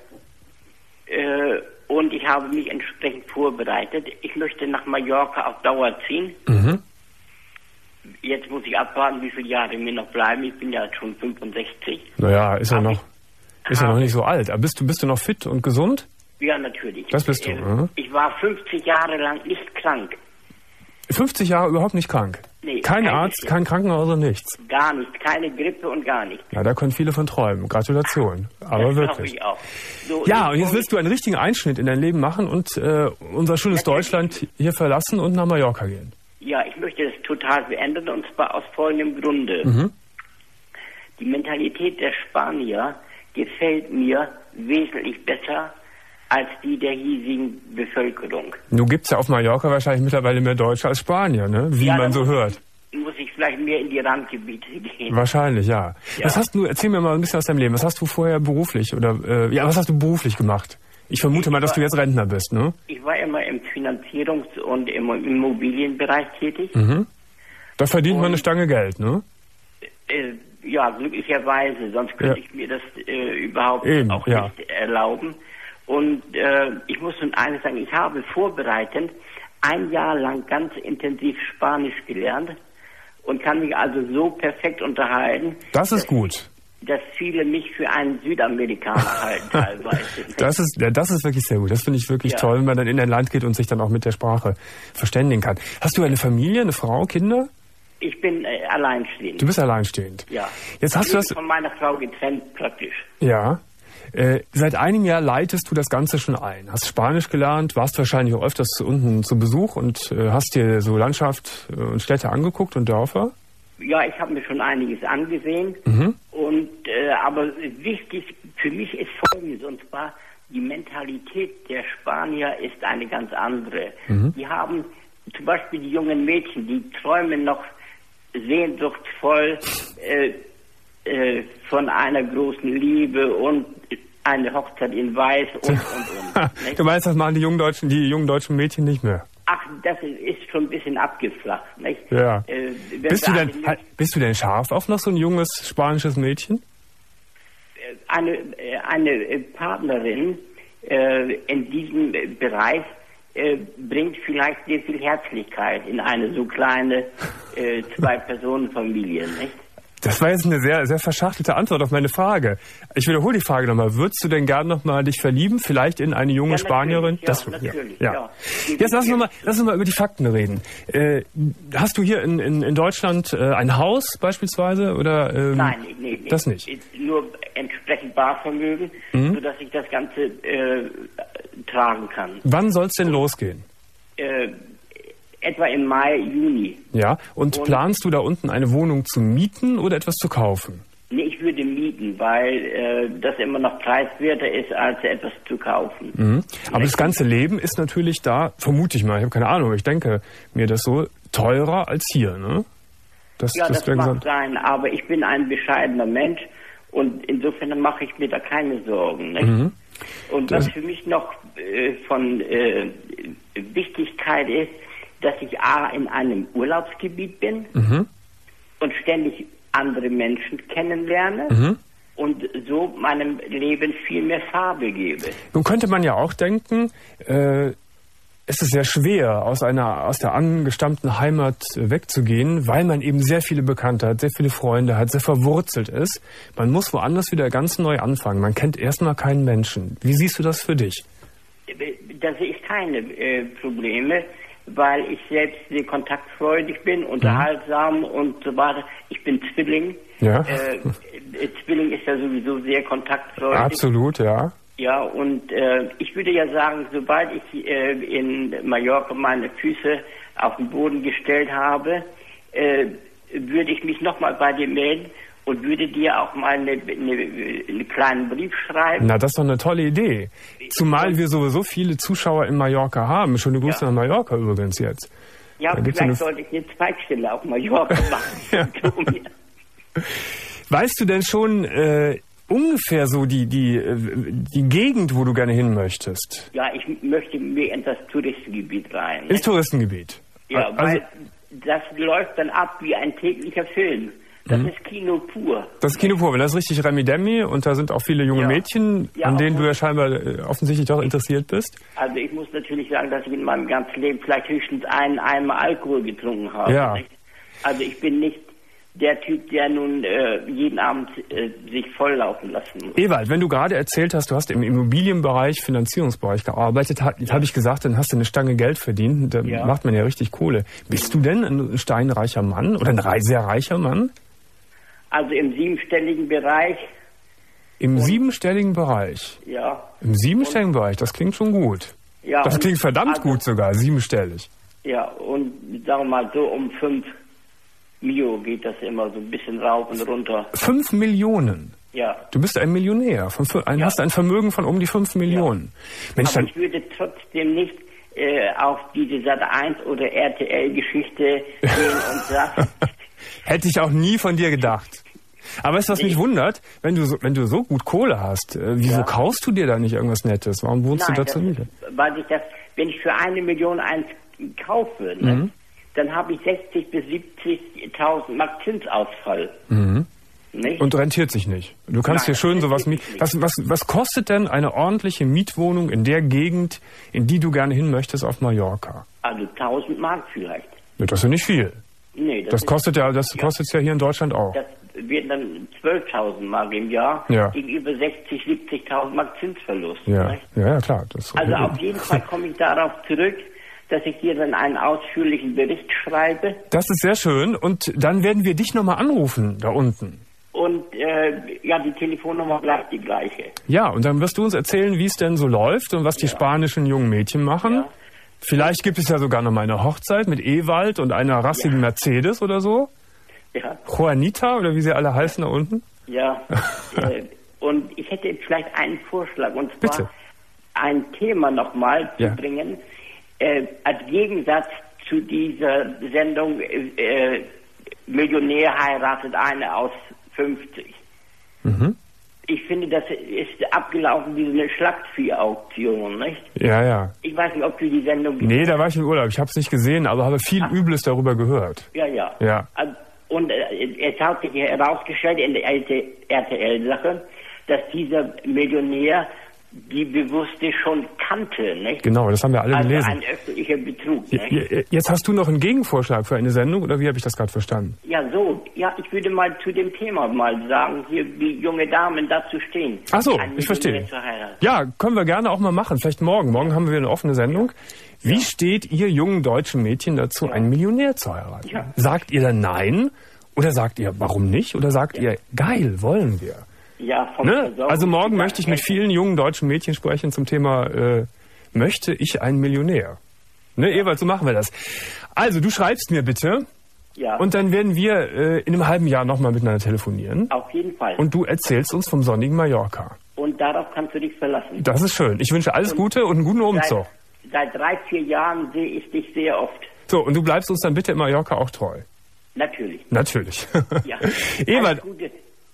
Äh, und ich habe mich entsprechend vorbereitet. Ich möchte nach Mallorca auf Dauer ziehen. Mhm. Jetzt muss ich abwarten, wie viele Jahre mir noch bleiben. Ich bin ja schon 65. Naja, ist ja noch, ist ja noch nicht so alt. Aber bist du, bist du noch fit und gesund? Ja, natürlich. Das bist du, Äh. Ich war 50 Jahre lang nicht krank. 50 Jahre überhaupt nicht krank. Nee, kein Arzt, kein Krankenhaus und nichts. Gar nicht. Keine Grippe und gar nichts. Ja, da können viele von träumen. Gratulation. Aber das wirklich. ich auch. So, Ja, und jetzt willst du einen richtigen Einschnitt in dein Leben machen und äh, unser schönes. Deutschland hier verlassen und nach Mallorca gehen. Ja, ich möchte das total beenden und zwar aus folgendem Grunde. Mhm. Die Mentalität der Spanier gefällt mir wesentlich besser als die der hiesigen Bevölkerung. Nun gibt's ja auf Mallorca wahrscheinlich mittlerweile mehr Deutsche als Spanier, ne? Wie Ja, man so hört. Ich, muss ich vielleicht mehr in die Randgebiete [LAUGHS] gehen. Wahrscheinlich, ja. Ja. Was hast du, erzähl mir mal ein bisschen aus deinem Leben. Was hast du vorher beruflich oder, äh, ja, was hast du beruflich gemacht? Ich vermute Ich mal, dass du jetzt Rentner bist, ne? Ich war immer im Finanzierungs- und im Immobilienbereich tätig. Mhm. Da verdient man Und- eine Stange Geld, ne? Äh, ja, glücklicherweise, sonst könnte Ja. ich mir das äh, überhaupt Eben, auch ja. nicht erlauben. Und äh, ich muss nun eines sagen, ich habe vorbereitend ein Jahr lang ganz intensiv Spanisch gelernt und kann mich also so perfekt unterhalten, Das ist gut. dass viele mich für einen Südamerikaner [LAUGHS] halten teilweise. Das ist, ja, das ist wirklich sehr gut. Das finde ich wirklich Ja. toll, wenn man dann in ein Land geht und sich dann auch mit der Sprache verständigen kann. Hast du eine Familie, eine Frau, Kinder? Ich bin äh, alleinstehend. Du bist alleinstehend. ja. Jetzt hast ich du bin das, von meiner Frau getrennt praktisch. ja. Äh, seit einem Jahr leitest du das Ganze schon ein. Hast Spanisch gelernt, warst wahrscheinlich auch öfters unten zu Besuch und äh, hast dir so Landschaft äh, und Städte angeguckt und Dörfer. Ja, ich habe mir schon einiges angesehen. Mhm. Und äh, aber wichtig für mich ist Folgendes und zwar die Mentalität der Spanier ist eine ganz andere. Mhm. Die haben zum Beispiel die jungen Mädchen, die träumen noch sehnsuchtvoll äh, äh, von einer großen Liebe und eine Hochzeit in Weiß und und und. [LAUGHS] du meinst, das machen die jungen deutschen, die jungen deutschen Mädchen nicht mehr? Ach, das ist schon ein bisschen abgeflacht, nicht? Ja. Äh, Bist du denn, bist du denn scharf auf noch so ein junges spanisches Mädchen? eine, äh, eine äh, Partnerin äh, in diesem Bereich äh, bringt vielleicht sehr viel Herzlichkeit in eine so kleine äh, Zwei-Personen-Familie, [LAUGHS] nicht? Das war jetzt eine sehr, sehr verschachtelte Antwort auf meine Frage. Ich wiederhole die Frage nochmal. Würdest du denn gern nochmal dich verlieben? Vielleicht in eine junge Ja, Spanierin? ja, natürlich, ja. ja. Jetzt lass uns mal, lass uns mal über die Fakten reden. Äh, hast du hier in, in, in Deutschland äh, ein Haus beispielsweise? Oder, ähm, Nein, nee, nee. Das nicht. Mhm. Nur entsprechend Barvermögen, sodass ich das Ganze äh, tragen kann. Wann soll es denn losgehen? Äh, etwa im Mai, Juni. Ja. Und, Und- planst du da unten eine Wohnung zu mieten oder etwas zu kaufen? Nee, ich würde mieten, weil äh, das immer noch preiswerter ist, als etwas zu kaufen. Mhm. Aber das ganze Leben ist natürlich da, vermute ich mal, ich habe keine Ahnung, ich denke mir das so, teurer als hier, ne? Das, Ja, das, wäre mag gesagt- sein, aber ich bin ein bescheidener Mensch und insofern mache ich mir da keine Sorgen. Mhm. Und was für mich noch äh, von äh, Wichtigkeit ist, dass ich A in einem Urlaubsgebiet bin Mhm. und ständig andere Menschen kennenlerne Mhm. und so meinem Leben viel mehr Farbe gebe. Nun könnte man ja auch denken, äh, es ist sehr schwer, aus einer aus der angestammten Heimat wegzugehen, weil man eben sehr viele Bekannte hat, sehr viele Freunde hat, sehr verwurzelt ist. Man muss woanders wieder ganz neu anfangen. Man kennt erstmal keinen Menschen. Wie siehst du das für dich? Da sehe ich keine äh, Probleme, weil ich selbst sehr kontaktfreudig bin, unterhaltsam und so weiter. Ich bin Zwilling. Ja. Äh, Zwilling ist ja sowieso sehr kontaktfreudig. Absolut, ja. Ja, und äh, ich würde ja sagen, sobald ich äh, in Mallorca meine Füße auf den Boden gestellt habe, äh, würde ich mich nochmal bei dir melden und würde dir auch mal eine, eine, einen kleinen Brief schreiben. Na, das ist doch eine tolle Idee. Zumal wir sowieso viele Zuschauer in Mallorca haben. Schöne Grüße Ja. nach Mallorca übrigens jetzt. Ja, vielleicht eine- sollte ich eine Zweigstelle auf Mallorca [LAUGHS] machen. [LAUGHS] Weißt du denn schon äh, ungefähr so die, die, äh, die Gegend, wo du gerne hin möchtest? ja, ich möchte mir in das Touristengebiet rein. Ins Touristengebiet. Ja, also, weil das läuft dann ab wie ein täglicher Film. Das Mhm. ist Kino pur. das ist Kino pur, weil das ist richtig Remi Demi und da sind auch viele junge Ja. Mädchen, Ja, an denen du ja scheinbar äh, offensichtlich doch interessiert bist. Also ich muss natürlich sagen, dass ich in meinem ganzen Leben vielleicht höchstens einen einmal Alkohol getrunken habe. Ja. Nicht? Also ich bin nicht der Typ, der nun äh, jeden Abend äh, sich volllaufen lassen muss. Ewald, wenn du gerade erzählt hast, du hast im Immobilienbereich, Finanzierungsbereich gearbeitet, ha- habe ich gesagt, dann hast du eine Stange Geld verdient. Da Ja. macht man ja richtig Kohle. Bist du denn ein steinreicher Mann oder ein sehr reicher Mann? Also im siebenstelligen Bereich, Im siebenstelligen Bereich. ja. Im siebenstelligen Bereich, das klingt schon gut. ja Das und- klingt verdammt also, gut sogar, siebenstellig. Ja, und sagen wir mal so um fünf Mio geht das immer so ein bisschen rauf und runter. Fünf Millionen. Ja. Du bist ein Millionär. Von, ein, Ja. Hast ein Vermögen von um die fünf Millionen. Mensch, Aber ich würde trotzdem nicht äh, auf diese Sat 1 oder RTL-Geschichte gehen und [LAUGHS] sagen, hätte ich auch nie von dir gedacht. Aber weißt du, was mich wundert? Wenn du so, wenn du so gut Kohle hast, äh, wieso Ja. kaufst du dir da nicht irgendwas Nettes? Warum wohnst Nein, du da das zur Miete? ist, weil ich das, wenn ich für eine Million eins kaufe, ne, Mhm. Dann habe ich 60 bis 70.000 Mark Zinsausfall. Nicht? Und rentiert sich nicht. Du kannst Nein, dir schön das sowas mieten. Was, was, was kostet denn eine ordentliche Mietwohnung in der Gegend, in die du gerne hin möchtest auf Mallorca? also 1000 Mark vielleicht. Das ist ja nicht viel. Nee, Das ist- kostet ja, das Ja. kostet ja hier in Deutschland auch. Das wird dann 12.000 Mark im Jahr Ja. gegenüber 60, 70.000 Mark Zinsverlust. Ja, ja, ja klar. Das Also auf jeden Fall komme ich darauf zurück, dass ich dir dann einen ausführlichen Bericht schreibe Das ist sehr schön. Und dann werden wir dich nochmal anrufen, da unten. und äh, ja, die Telefonnummer bleibt die gleiche. Ja, und dann wirst du uns erzählen, wie es denn so läuft und was die spanischen jungen Mädchen machen. Ja. Vielleicht gibt es ja sogar noch mal eine Hochzeit mit Ewald und einer rassigen Mercedes oder so. Ja, Juanita oder wie sie alle heißen da unten. ja. [LAUGHS] äh, und ich hätte vielleicht einen Vorschlag und zwar Bitte. ein Thema nochmal zu Ja. bringen, äh, als Gegensatz zu dieser Sendung äh, äh, Millionär heiratet eine aus 50. Mhm. Ich finde, das ist abgelaufen wie so eine Schlachtvieh-Auktion, nicht? Ja, ja. Ich weiß nicht, ob du die Sendung Nee, da war ich im Urlaub. Ich habe es nicht gesehen, aber habe viel Übles darüber gehört. Ja, ja. Ja. Also, Und äh, es hat sich herausgestellt in der RTL-Sache, dass dieser Millionär die Bewusste schon kannte, nicht? Genau, das haben wir alle Also gelesen. ein öffentlicher Betrug, Ja, nicht? ja, Jetzt hast du noch einen Gegenvorschlag für eine Sendung oder wie habe ich das gerade verstanden? Ja, so. Ja, ich würde mal zu dem Thema mal sagen, hier, wie junge Damen dazu stehen. Ach so, ich verstehe. Ja, können wir gerne auch mal machen. Vielleicht morgen. Morgen haben wir eine offene Sendung. Wie steht ihr jungen deutschen Mädchen dazu, einen Millionär zu heiraten? Ja. Sagt ihr dann nein? Oder sagt ihr, warum nicht? Oder sagt ihr, geil, wollen wir? Ja, vom Ne? Also morgen möchte ich mit vielen jungen deutschen Mädchen sprechen zum Thema, äh, möchte ich ein Millionär? Ne, Ewald, so machen wir das. Also, du schreibst mir bitte Ja, und dann werden wir äh, in einem halben Jahr nochmal miteinander telefonieren. auf jeden Fall. Und du erzählst uns vom sonnigen Mallorca. Und darauf kannst du dich verlassen. Das ist schön. Ich wünsche alles Gute und einen guten Umzug. Seit, seit drei, vier Jahren sehe ich dich sehr oft. So, und du bleibst uns dann bitte in Mallorca auch treu. Natürlich. Natürlich. Ja. [LAUGHS] Ewald,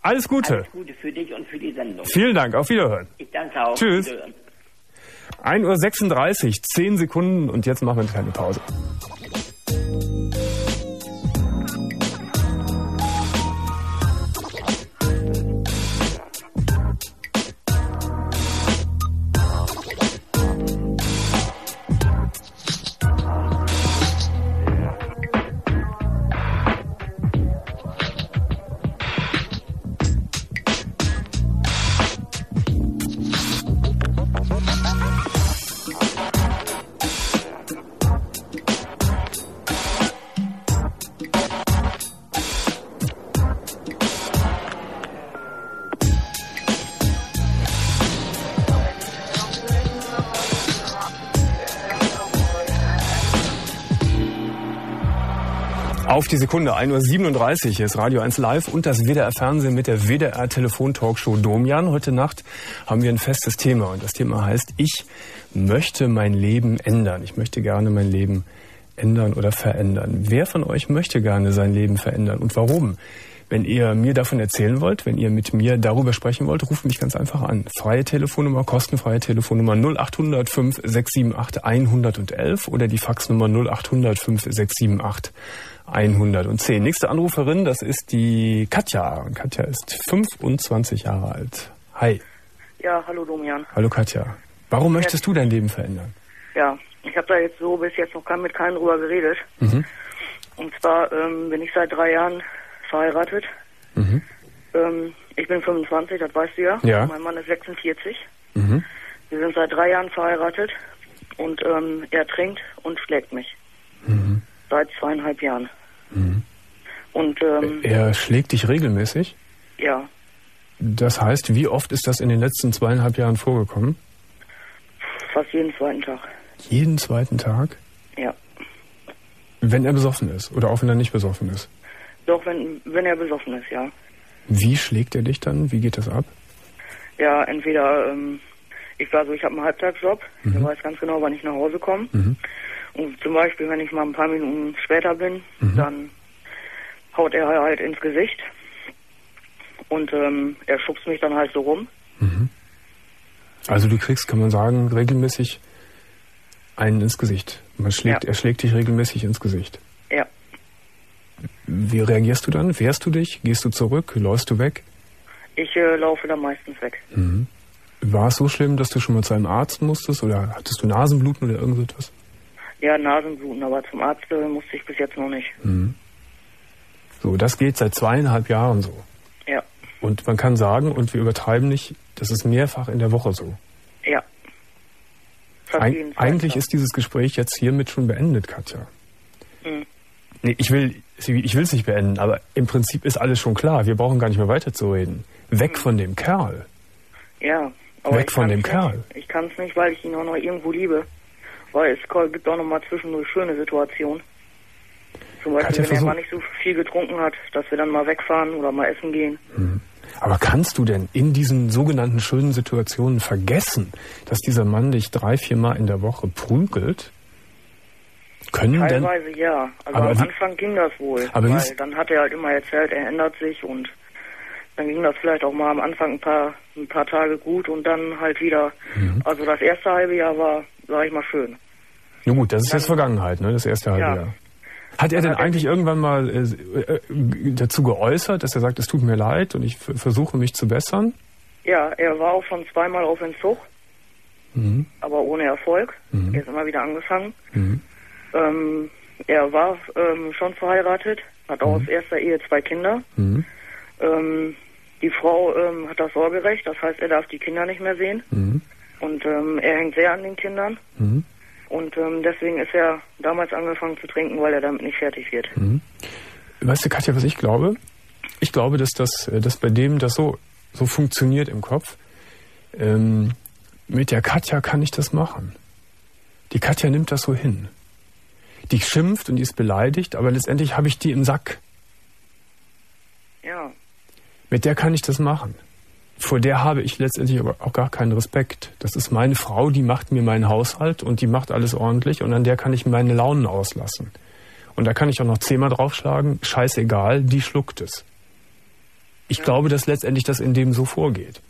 Alles Gute, alles Gute. für dich und für die Sendung. Vielen Dank. Auf Wiederhören. Ich danke auch. Tschüss. Wiederhören. 1.36 Uhr, 10 Sekunden und jetzt machen wir eine kleine Pause. Die Sekunde, 1.37 Uhr ist Radio 1 Live und das WDR Fernsehen mit der WDR Telefontalkshow Domian. Heute Nacht haben wir ein festes Thema und das Thema heißt, ich möchte mein Leben ändern. Ich möchte gerne mein Leben ändern oder verändern. Wer von euch möchte gerne sein Leben verändern und warum? Wenn ihr mir davon erzählen wollt, wenn ihr mit mir darüber sprechen wollt, ruft mich ganz einfach an. Freie Telefonnummer, kostenfreie Telefonnummer 0800 5678 111 oder die Faxnummer 0800 5678 110. Nächste Anruferin, das ist die Katja. Und Katja ist 25 Jahre alt. Hi. Ja, hallo Domian. Hallo Katja. Warum möchtest du dein Leben verändern? Ja, ich habe da jetzt so bis jetzt noch mit keinem drüber geredet. Mhm. Und zwar ähm, bin ich seit drei Jahren verheiratet. Mhm. Ähm, ich bin 25, das weißt du ja. Ja. Mein Mann ist 46. Mhm. Wir sind seit drei Jahren verheiratet und ähm, er trinkt und schlägt mich. Mhm. Seit zweieinhalb Jahren. Mhm. Und ähm, Er schlägt dich regelmäßig. ja, Das heißt, wie oft ist das in den letzten zweieinhalb Jahren vorgekommen? fast jeden zweiten Tag. Jeden zweiten Tag? Ja. Wenn er besoffen ist oder auch wenn er nicht besoffen ist. Doch, wenn, wenn er besoffen ist, ja. Wie schlägt er dich dann? Wie geht das ab? Ja, entweder, ähm, ich war so, ich habe einen Halbtagsjob, Mhm. ich weiß ganz genau, wann ich nach Hause komme. Mhm. Und zum Beispiel, wenn ich mal ein paar Minuten später bin, Mhm. dann haut er halt ins Gesicht. Und ähm, er schubst mich dann halt so rum. Mhm. Also du kriegst, kann man sagen, regelmäßig einen ins Gesicht. Man schlägt, Ja. Er schlägt dich regelmäßig ins Gesicht. Wie reagierst du dann? Wehrst du dich? Gehst du zurück? Läufst du weg? Ich äh, laufe dann meistens weg. Mhm. War es so schlimm, dass du schon mal zu einem Arzt musstest oder hattest du Nasenbluten oder irgend so etwas? Ja, Nasenbluten, aber zum Arzt äh, musste ich bis jetzt noch nicht. Mhm. So, das geht seit zweieinhalb Jahren so. Ja. Und man kann sagen, und wir übertreiben nicht, das ist mehrfach in der Woche so. Ja. Eig eigentlich ist dieses Gespräch jetzt hiermit schon beendet, Katja. Mhm. Nee, ich will ich will es nicht beenden, aber im Prinzip ist alles schon klar. Wir brauchen gar nicht mehr weiterzureden. Weg von dem Kerl. Ja. Aber Weg ich von dem nicht. Kerl. Ich kann es nicht, weil ich ihn auch noch irgendwo liebe. Weil es gibt auch noch mal zwischendurch schöne Situationen. Zum Beispiel, Katja, wenn er mal nicht so viel getrunken hat, dass wir dann mal wegfahren oder mal essen gehen. Aber kannst du denn in diesen sogenannten schönen Situationen vergessen, dass dieser Mann dich drei, vier Mal in der Woche prügelt? Können denn Teilweise ja. Also Aber am Anfang ging das wohl. Aber weil dann hat er halt immer erzählt, er ändert sich und dann ging das vielleicht auch mal am Anfang ein paar ein paar Tage gut und dann halt wieder. Mhm. Also das erste halbe Jahr war, sag ich mal, schön. Na gut, das ist jetzt Vergangenheit, ne? Das erste halbe Ja. Jahr. Hat er denn eigentlich irgendwann mal äh, äh, dazu geäußert, dass er sagt, es tut mir leid und ich versuche mich zu bessern? Ja, er war auch schon zweimal auf Entzug, Mhm. aber ohne Erfolg. Mhm. Er ist immer wieder angefangen. Mhm. Ähm, er war ähm, schon verheiratet, hat auch aus erster Ehe zwei Kinder. Mhm. Ähm, die Frau ähm, hat das Sorgerecht, das heißt, er darf die Kinder nicht mehr sehen. Mhm. Und ähm, er hängt sehr an den Kindern. Mhm. Und ähm, deswegen ist er damals angefangen zu trinken, weil er damit nicht fertig wird. Mhm. Weißt du, Katja, was ich glaube? Ich glaube, dass das, äh, dass bei dem das so, so funktioniert im Kopf. Mit der Katja kann ich das machen. Die Katja nimmt das so hin. Die schimpft und die ist beleidigt, aber letztendlich habe ich die im Sack. Ja, Mit der kann ich das machen. Vor der habe ich letztendlich aber auch gar keinen Respekt. Das ist meine Frau, die macht mir meinen Haushalt und die macht alles ordentlich und an der kann ich meine Launen auslassen. Und da kann ich auch noch zehnmal draufschlagen, scheißegal, die schluckt es. Ich glaube, dass letztendlich das in dem so vorgeht.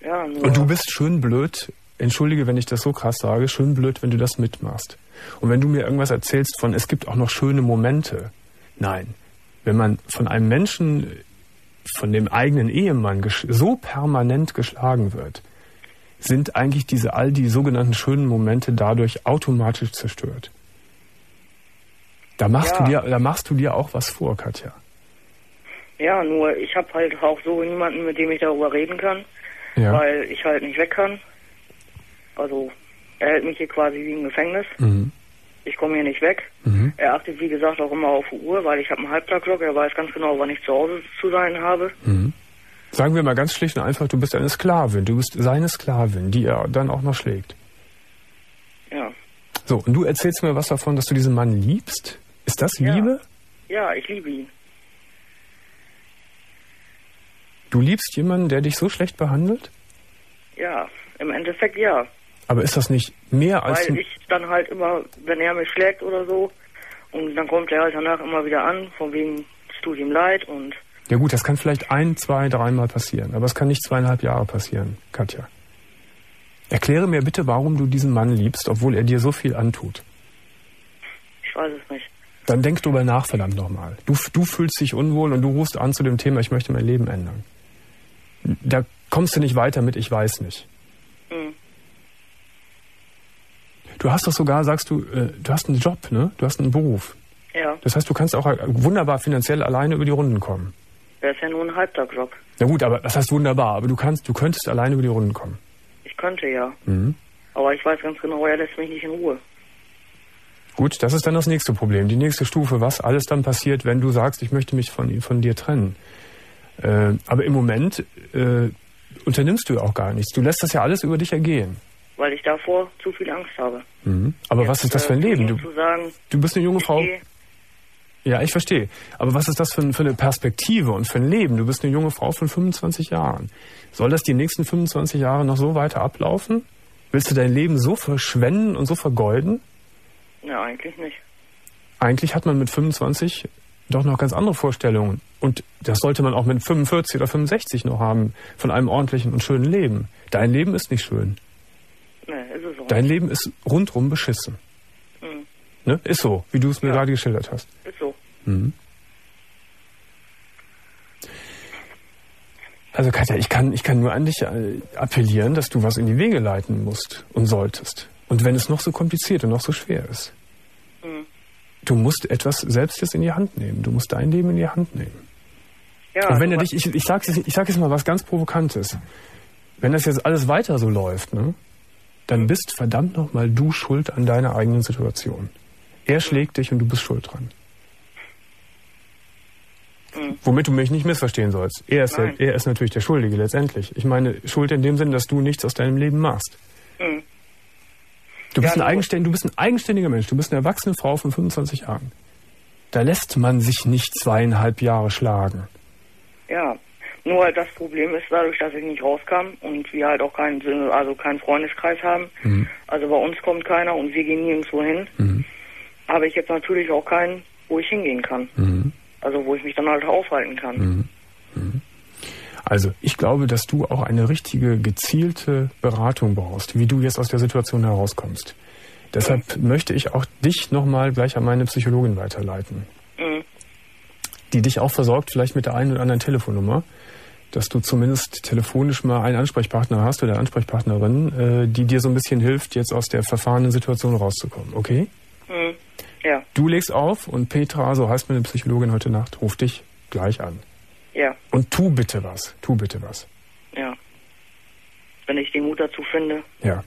ja, Und du bist schön blöd, entschuldige, wenn ich das so krass sage, schön blöd, wenn du das mitmachst. Und wenn du mir irgendwas erzählst von, es gibt auch noch schöne Momente. Nein. Wenn man von einem Menschen, von dem eigenen Ehemann so permanent geschlagen wird, sind eigentlich diese all die sogenannten schönen Momente dadurch automatisch zerstört. Da machst ja. du dir, da machst du dir auch was vor, Katja. Ja, nur ich habe halt auch so niemanden, mit dem ich darüber reden kann, ja. weil ich halt nicht weg kann. Also er hält mich hier quasi wie im Gefängnis. Mhm. Ich komme hier nicht weg. Mhm. Er achtet, wie gesagt, auch immer auf die Uhr, weil ich habe einen Halbtagslock. Er weiß ganz genau, wann ich zu Hause zu sein habe. Mhm. Sagen wir mal ganz schlicht und einfach, du bist eine Sklavin. Du bist seine Sklavin, die er dann auch noch schlägt. Ja. So, und du erzählst mir was davon, dass du diesen Mann liebst? Ist das Liebe? Ja, ja ich liebe ihn. Du liebst jemanden, der dich so schlecht behandelt? Ja, im Endeffekt ja. Aber ist das nicht mehr als... Weil ich dann halt immer, wenn er mich schlägt oder so, und dann kommt er halt danach immer wieder an, von wegen, es tut ihm leid und... Ja gut, das kann vielleicht ein, zwei, dreimal passieren, aber es kann nicht zweieinhalb Jahre passieren, Katja. Erkläre mir bitte, warum du diesen Mann liebst, obwohl er dir so viel antut. Ich weiß es nicht. Dann denk drüber nach, verdammt nochmal. Du, du fühlst dich unwohl und du rufst an zu dem Thema, ich möchte mein Leben ändern. Da kommst du nicht weiter mit, ich weiß nicht. Mhm. Du hast doch sogar, sagst du, äh, du hast einen Job, ne? Du hast einen Beruf. Ja. Das heißt, du kannst auch wunderbar finanziell alleine über die Runden kommen. Das ist ja nur ein Halbtagsjob. Na gut, aber das heißt wunderbar, aber du kannst, du könntest alleine über die Runden kommen. Ich könnte ja. Mhm. Aber ich weiß ganz genau, er lässt mich nicht in Ruhe. Gut, das ist dann das nächste Problem, die nächste Stufe, was alles dann passiert, wenn du sagst, ich möchte mich von, von dir trennen. Äh, aber im Moment äh, unternimmst du auch gar nichts. Du lässt das ja alles über dich ergehen. Weil ich davor zu viel Angst habe. Mhm. Aber Jetzt, was ist das für ein äh, Leben? Du, du bist eine junge Frau. Ja, ich verstehe. Aber was ist das für, für, eine Perspektive und für ein Leben? Du bist eine junge Frau von 25 Jahren. Soll das die nächsten 25 Jahre noch so weiter ablaufen? Willst du dein Leben so verschwenden und so vergeuden? Ja, eigentlich nicht. Eigentlich hat man mit 25 doch noch ganz andere Vorstellungen. Und das sollte man auch mit 45 oder 65 noch haben, von einem ordentlichen und schönen Leben. Dein Leben ist nicht schön. Ist es so. Dein Leben ist rundrum beschissen. Mhm. Ne? Ist so, wie du es mir ja. gerade geschildert hast. Ist so. Mhm. Also Katja, ich kann, ich kann nur an dich äh, appellieren, dass du was in die Wege leiten musst und solltest. Und wenn es noch so kompliziert und noch so schwer ist. Mhm. Du musst etwas selbst jetzt in die Hand nehmen. Du musst dein Leben in die Hand nehmen. Ja, und wenn er dich, ich, ich sag ich sag jetzt mal was ganz Provokantes. Wenn das jetzt alles weiter so läuft, ne, dann bist verdammt nochmal du schuld an deiner eigenen Situation. Er schlägt dich und du bist schuld dran. Mhm. Womit du mich nicht missverstehen sollst. Er ist, der, er ist natürlich der Schuldige letztendlich. Ich meine, Schuld in dem Sinn, dass du nichts aus deinem Leben machst. Mhm. Du bist, ja, ein eigenständiger, du bist ein eigenständiger Mensch. Du bist eine erwachsene Frau von 25 Jahren. Da lässt man sich nicht zweieinhalb Jahre schlagen. Ja, nur das Problem ist dadurch, dass ich nicht rauskam und wir halt auch keinen, also keinen Freundeskreis haben. Mhm. Also bei uns kommt keiner und wir gehen nirgendwo hin. Mhm. Habe ich jetzt natürlich auch keinen, wo ich hingehen kann. Mhm. Also wo ich mich dann halt aufhalten kann. Mhm. Mhm. Also ich glaube, dass du auch eine richtige gezielte Beratung brauchst, wie du jetzt aus der Situation herauskommst. Deshalb möchte ich auch dich nochmal gleich an meine Psychologin weiterleiten, mhm. die dich auch versorgt, vielleicht mit der einen oder anderen Telefonnummer, dass du zumindest telefonisch mal einen Ansprechpartner hast oder eine Ansprechpartnerin, äh, die dir so ein bisschen hilft, jetzt aus der verfahrenen Situation rauszukommen. Okay? Mhm. Ja. Du legst auf und Petra, so heißt meine Psychologin heute Nacht, ruft dich gleich an. Ja. Und tu bitte was. Tu bitte was. Ja. Wenn ich den Mut dazu finde. Ja.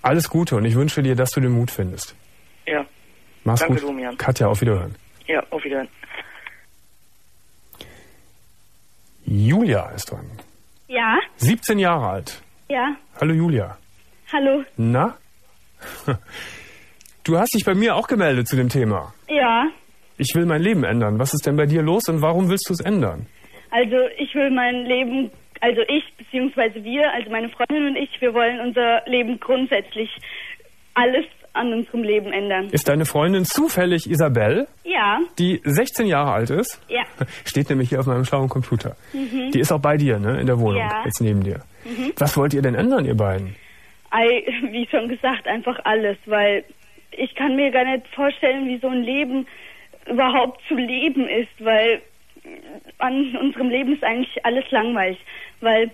Alles Gute und ich wünsche dir, dass du den Mut findest. Ja. Mach's Danke, gut. Domian. Katja, auf Wiederhören. Ja, auf Wiederhören. Julia ist dran. Ja. 17 Jahre alt. Ja. Hallo Julia. Hallo. Na? Du hast dich bei mir auch gemeldet zu dem Thema. Ja ich will mein Leben ändern. Was ist denn bei dir los und warum willst du es ändern? Also ich will mein Leben, also ich beziehungsweise wir, also meine Freundin und ich, wir wollen unser Leben grundsätzlich alles an unserem Leben ändern. Ist deine Freundin zufällig Isabel? Ja. Die 16 Jahre alt ist? Ja. [LAUGHS] Steht nämlich hier auf meinem schlauen Computer. Mhm. Die ist auch bei dir, ne? In der Wohnung. Ja. Jetzt neben dir. Mhm. Was wollt ihr denn ändern, ihr beiden? I, [LAUGHS] wie schon gesagt, einfach alles, weil ich kann mir gar nicht vorstellen, wie so ein Leben überhaupt zu leben ist, weil an unserem Leben ist eigentlich alles langweilig, weil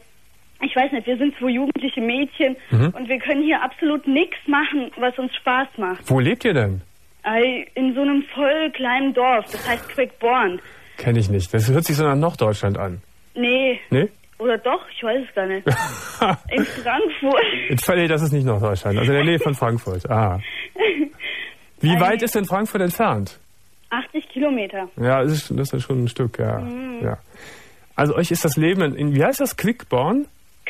ich weiß nicht, wir sind zwei jugendliche Mädchen mhm. und wir können hier absolut nichts machen, was uns Spaß macht. Wo lebt ihr denn? In so einem voll kleinen Dorf, das heißt Quickborn. Kenne ich nicht. Das hört sich so nach Norddeutschland an. Nee. Nee? Oder doch? Ich weiß es gar nicht. [LAUGHS] in Frankfurt. Nee, das ist nicht Norddeutschland, also in der Nähe von Frankfurt. Ah. [LAUGHS] Wie weit ist denn Frankfurt entfernt? 80 Kilometer. Ja, das ist, das ist schon ein Stück, ja. Mhm. ja. Also euch ist das Leben in, wie heißt das, Quickborn?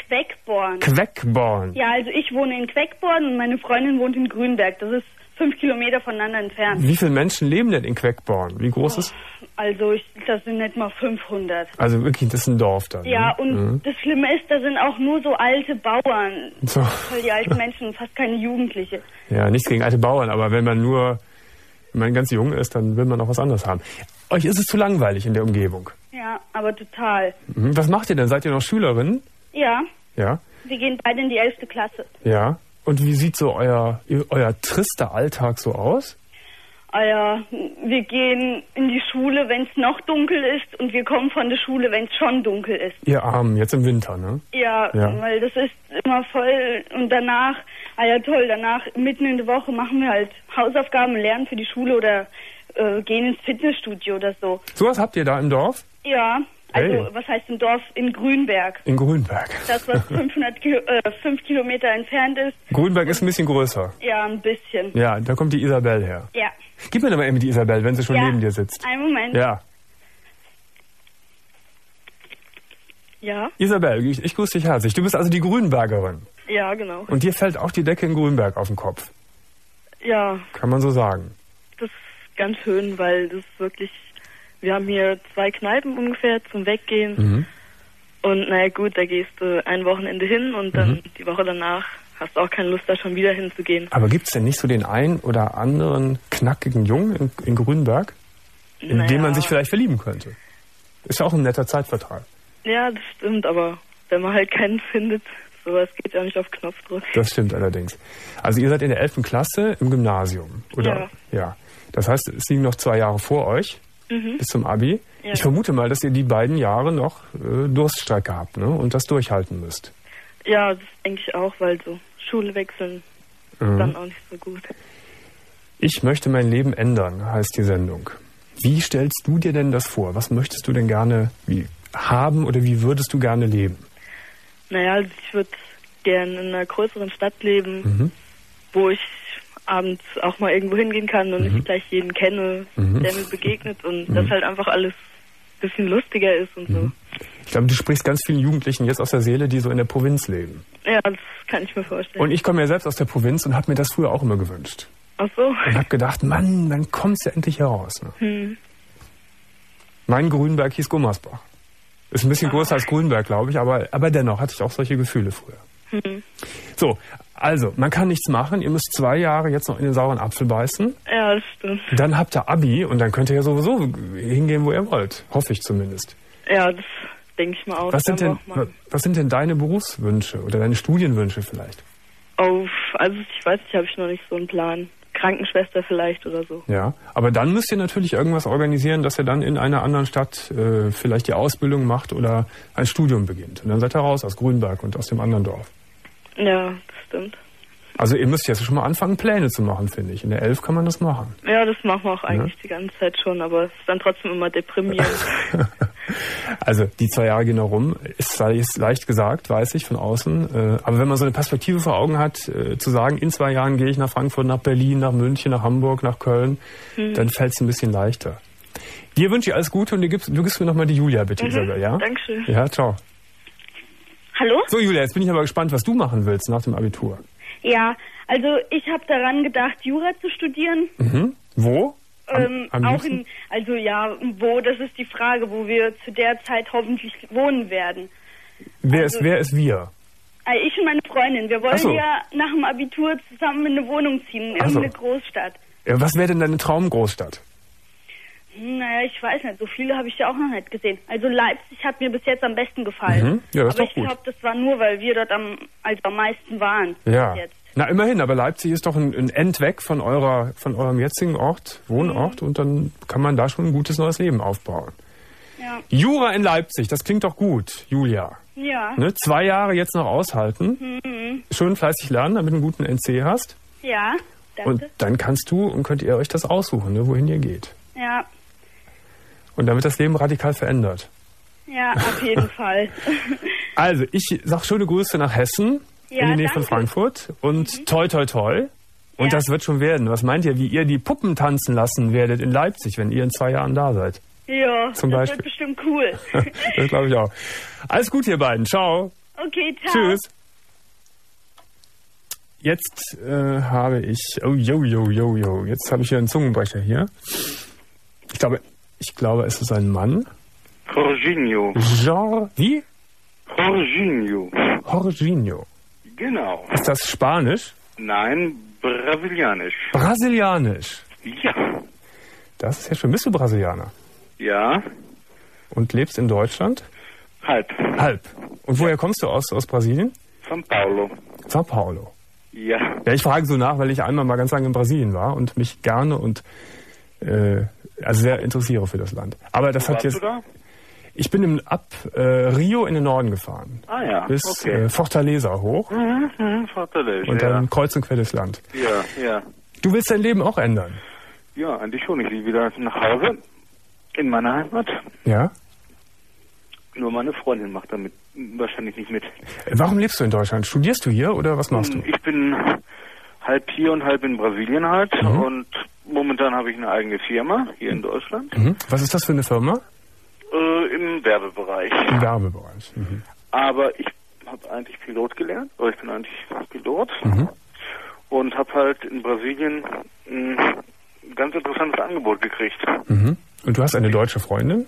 Queckborn. Queckborn. Ja, also ich wohne in Queckborn und meine Freundin wohnt in Grünberg. Das ist fünf Kilometer voneinander entfernt. Wie viele Menschen leben denn in Queckborn? Wie groß oh, ist? Also ich, das sind nicht mal 500. Also wirklich, das ist ein Dorf dann. Ja, ne? und mhm. das Schlimme ist, da sind auch nur so alte Bauern. So. Voll die alten Menschen, fast keine Jugendliche. Ja, nichts gegen alte Bauern, aber wenn man nur, wenn man ganz jung ist, dann will man auch was anderes haben. Euch ist es zu langweilig in der Umgebung. Ja, aber total. Mhm. Was macht ihr denn? Seid ihr noch Schülerin? Ja. Ja. Wir gehen beide in die 11. Klasse. Ja. Und wie sieht so euer, euer trister Alltag so aus? Ah ja, wir gehen in die Schule, wenn es noch dunkel ist und wir kommen von der Schule, wenn es schon dunkel ist. Ihr Armen, jetzt im Winter, ne? Ja, ja, weil das ist immer voll und danach, ah ja toll, danach mitten in der Woche machen wir halt Hausaufgaben, lernen für die Schule oder äh, gehen ins Fitnessstudio oder so. Sowas habt ihr da im Dorf? Ja. Also, hey. was heißt im Dorf? In Grünberg. In Grünberg. Das, was 500 Kilo, äh, 5 Kilometer entfernt ist. Grünberg ist ein bisschen größer. Ja, ein bisschen. Ja, da kommt die Isabel her. Ja. Gib mir doch mal eben die Isabel, wenn sie schon ja. neben dir sitzt. Einen Moment. Ja. Ja. Isabel, ich, ich grüße dich herzlich. Du bist also die Grünbergerin. Ja, genau. Und dir fällt auch die Decke in Grünberg auf den Kopf. Ja. Kann man so sagen. Das ist ganz schön, weil das wirklich wir haben hier zwei Kneipen ungefähr zum Weggehen. Mhm. Und naja gut, da gehst du ein Wochenende hin und dann mhm. die Woche danach hast du auch keine Lust, da schon wieder hinzugehen. Aber gibt es denn nicht so den einen oder anderen knackigen Jungen in, in Grünberg, in naja. den man sich vielleicht verlieben könnte? Ist ja auch ein netter Zeitvertrag. Ja, das stimmt, aber wenn man halt keinen findet, sowas geht ja nicht auf Knopfdruck. Das stimmt allerdings. Also ihr seid in der 11. Klasse im Gymnasium, oder? Ja. ja. Das heißt, es liegen noch zwei Jahre vor euch mhm. bis zum Abi. Ja. Ich vermute mal, dass ihr die beiden Jahre noch äh, Durststrecke habt ne? und das durchhalten müsst. Ja, das denke ich auch, weil so Schule wechseln mhm. ist dann auch nicht so gut. Ich möchte mein Leben ändern, heißt die Sendung. Wie stellst du dir denn das vor? Was möchtest du denn gerne wie, haben oder wie würdest du gerne leben? Naja, also ich würde gerne in einer größeren Stadt leben, mhm. wo ich abends auch mal irgendwo hingehen kann und mhm. nicht gleich jeden kenne, mhm. der mir begegnet und mhm. das halt einfach alles ein bisschen lustiger ist und so. Mhm. Ich glaube, du sprichst ganz vielen Jugendlichen jetzt aus der Seele, die so in der Provinz leben. Ja, das kann ich mir vorstellen. Und ich komme ja selbst aus der Provinz und habe mir das früher auch immer gewünscht. Ach so. Und habe gedacht, Mann, dann kommst du endlich heraus. Ne? Hm. Mein Grünberg hieß Gummersbach. Ist ein bisschen Ach. größer als Grünberg, glaube ich, aber, aber dennoch hatte ich auch solche Gefühle früher. [LAUGHS] So, also, man kann nichts machen. Ihr müsst zwei Jahre jetzt noch in den sauren Apfel beißen. Ja, das stimmt. Dann habt ihr Abi und dann könnt ihr ja sowieso hingehen, wo ihr wollt. Hoffe ich zumindest. Ja, das denke ich mal auch. Was sind, denn, was sind denn deine Berufswünsche oder deine Studienwünsche vielleicht? Auf, also ich weiß nicht, habe ich noch nicht so einen Plan. Krankenschwester vielleicht oder so. Ja, aber dann müsst ihr natürlich irgendwas organisieren, dass ihr dann in einer anderen Stadt äh, vielleicht die Ausbildung macht oder ein Studium beginnt. Und dann seid ihr raus aus Grünberg und aus dem anderen Dorf. Ja, das stimmt. Also ihr müsst jetzt schon mal anfangen, Pläne zu machen, finde ich. In der Elf kann man das machen. Ja, das machen wir auch eigentlich ja. die ganze Zeit schon, aber es ist dann trotzdem immer deprimierend. [LAUGHS] also die zwei Jahre gehen herum, ist, ist leicht gesagt, weiß ich von außen. Äh, aber wenn man so eine Perspektive vor Augen hat, äh, zu sagen, in zwei Jahren gehe ich nach Frankfurt, nach Berlin, nach München, nach Hamburg, nach Köln, hm. dann fällt es ein bisschen leichter. Dir wünsche ich alles Gute und du gibst, du gibst mir nochmal die Julia bitte, mhm. Isabel, ja? Dankeschön. Ja, ciao. Hallo? So, Julia, jetzt bin ich aber gespannt, was du machen willst nach dem Abitur. Ja, also ich habe daran gedacht, Jura zu studieren. Mhm. Wo? Ähm, am, am auch in, also ja, wo, das ist die Frage, wo wir zu der Zeit hoffentlich wohnen werden. Wer, also, ist, wer ist wir? Ah, ich und meine Freundin. Wir wollen so. ja nach dem Abitur zusammen in eine Wohnung ziehen, in irgendeine so. Großstadt. Ja, was wäre denn deine Traumgroßstadt? Naja, ich weiß nicht. So viele habe ich ja auch noch nicht gesehen. Also Leipzig hat mir bis jetzt am besten gefallen. Mhm. Ja, das aber ist doch ich glaube, das war nur, weil wir dort am, also am meisten waren. Ja. Na, immerhin, aber Leipzig ist doch ein, ein End weg von, eurer, von eurem jetzigen Ort, Wohnort, mhm. und dann kann man da schon ein gutes neues Leben aufbauen. Ja. Jura in Leipzig, das klingt doch gut, Julia. Ja. Ne, zwei Jahre jetzt noch aushalten, mhm. schön fleißig lernen, damit du einen guten NC hast. Ja, danke. Und dann kannst du und könnt ihr euch das aussuchen, ne, wohin ihr geht. Ja. Und damit das Leben radikal verändert. Ja, auf jeden [LAUGHS] Fall. Also, ich sag schöne Grüße nach Hessen, ja, in die Nähe danke. von Frankfurt. Und mhm. toi, toi, toi. Und ja. das wird schon werden. Was meint ihr, wie ihr die Puppen tanzen lassen werdet in Leipzig, wenn ihr in zwei Jahren da seid? Ja, Zum das Beispiel. wird bestimmt cool. [LAUGHS] das glaube ich auch. Alles gut, ihr beiden. Ciao. Okay, ciao. Tschüss. Jetzt äh, habe ich. Oh, yo, yo, yo, yo. Jetzt habe ich hier einen Zungenbrecher hier. Ich glaube, ich glaube, es ist ein Mann. Jorginho. Jean, wie? Jorginho. Jorginho. Genau. Ist das Spanisch? Nein, Brasilianisch. Brasilianisch? Ja. Das ist ja schon. Bist du Brasilianer? Ja. Und lebst in Deutschland? Halb. Halb. Und woher kommst du aus, aus Brasilien? São Paulo. São Paulo. Ja. Ja, ich frage so nach, weil ich einmal mal ganz lange in Brasilien war und mich gerne und äh, also sehr interessiere für das Land. Aber das Wo hat jetzt. Ich bin im, ab äh, Rio in den Norden gefahren. Ah ja. Bis okay. äh, Fortaleza hoch. Mhm, mh, Fortaleza. Und dann ja. kreuz und quer das Land. Ja, ja. Du willst dein Leben auch ändern? Ja, eigentlich schon. Ich will wieder nach Hause in meiner Heimat. Ja. Nur meine Freundin macht damit wahrscheinlich nicht mit. Warum lebst du in Deutschland? Studierst du hier oder was machst du? Ich bin halb hier und halb in Brasilien halt. Mhm. Und momentan habe ich eine eigene Firma hier in Deutschland. Mhm. Was ist das für eine Firma? Äh, Im Werbebereich. Im Werbebereich. Mhm. Aber ich habe eigentlich Pilot gelernt, oder ich bin eigentlich Pilot. Mhm. Und habe halt in Brasilien ein ganz interessantes Angebot gekriegt. Mhm. Und du hast eine deutsche Freundin?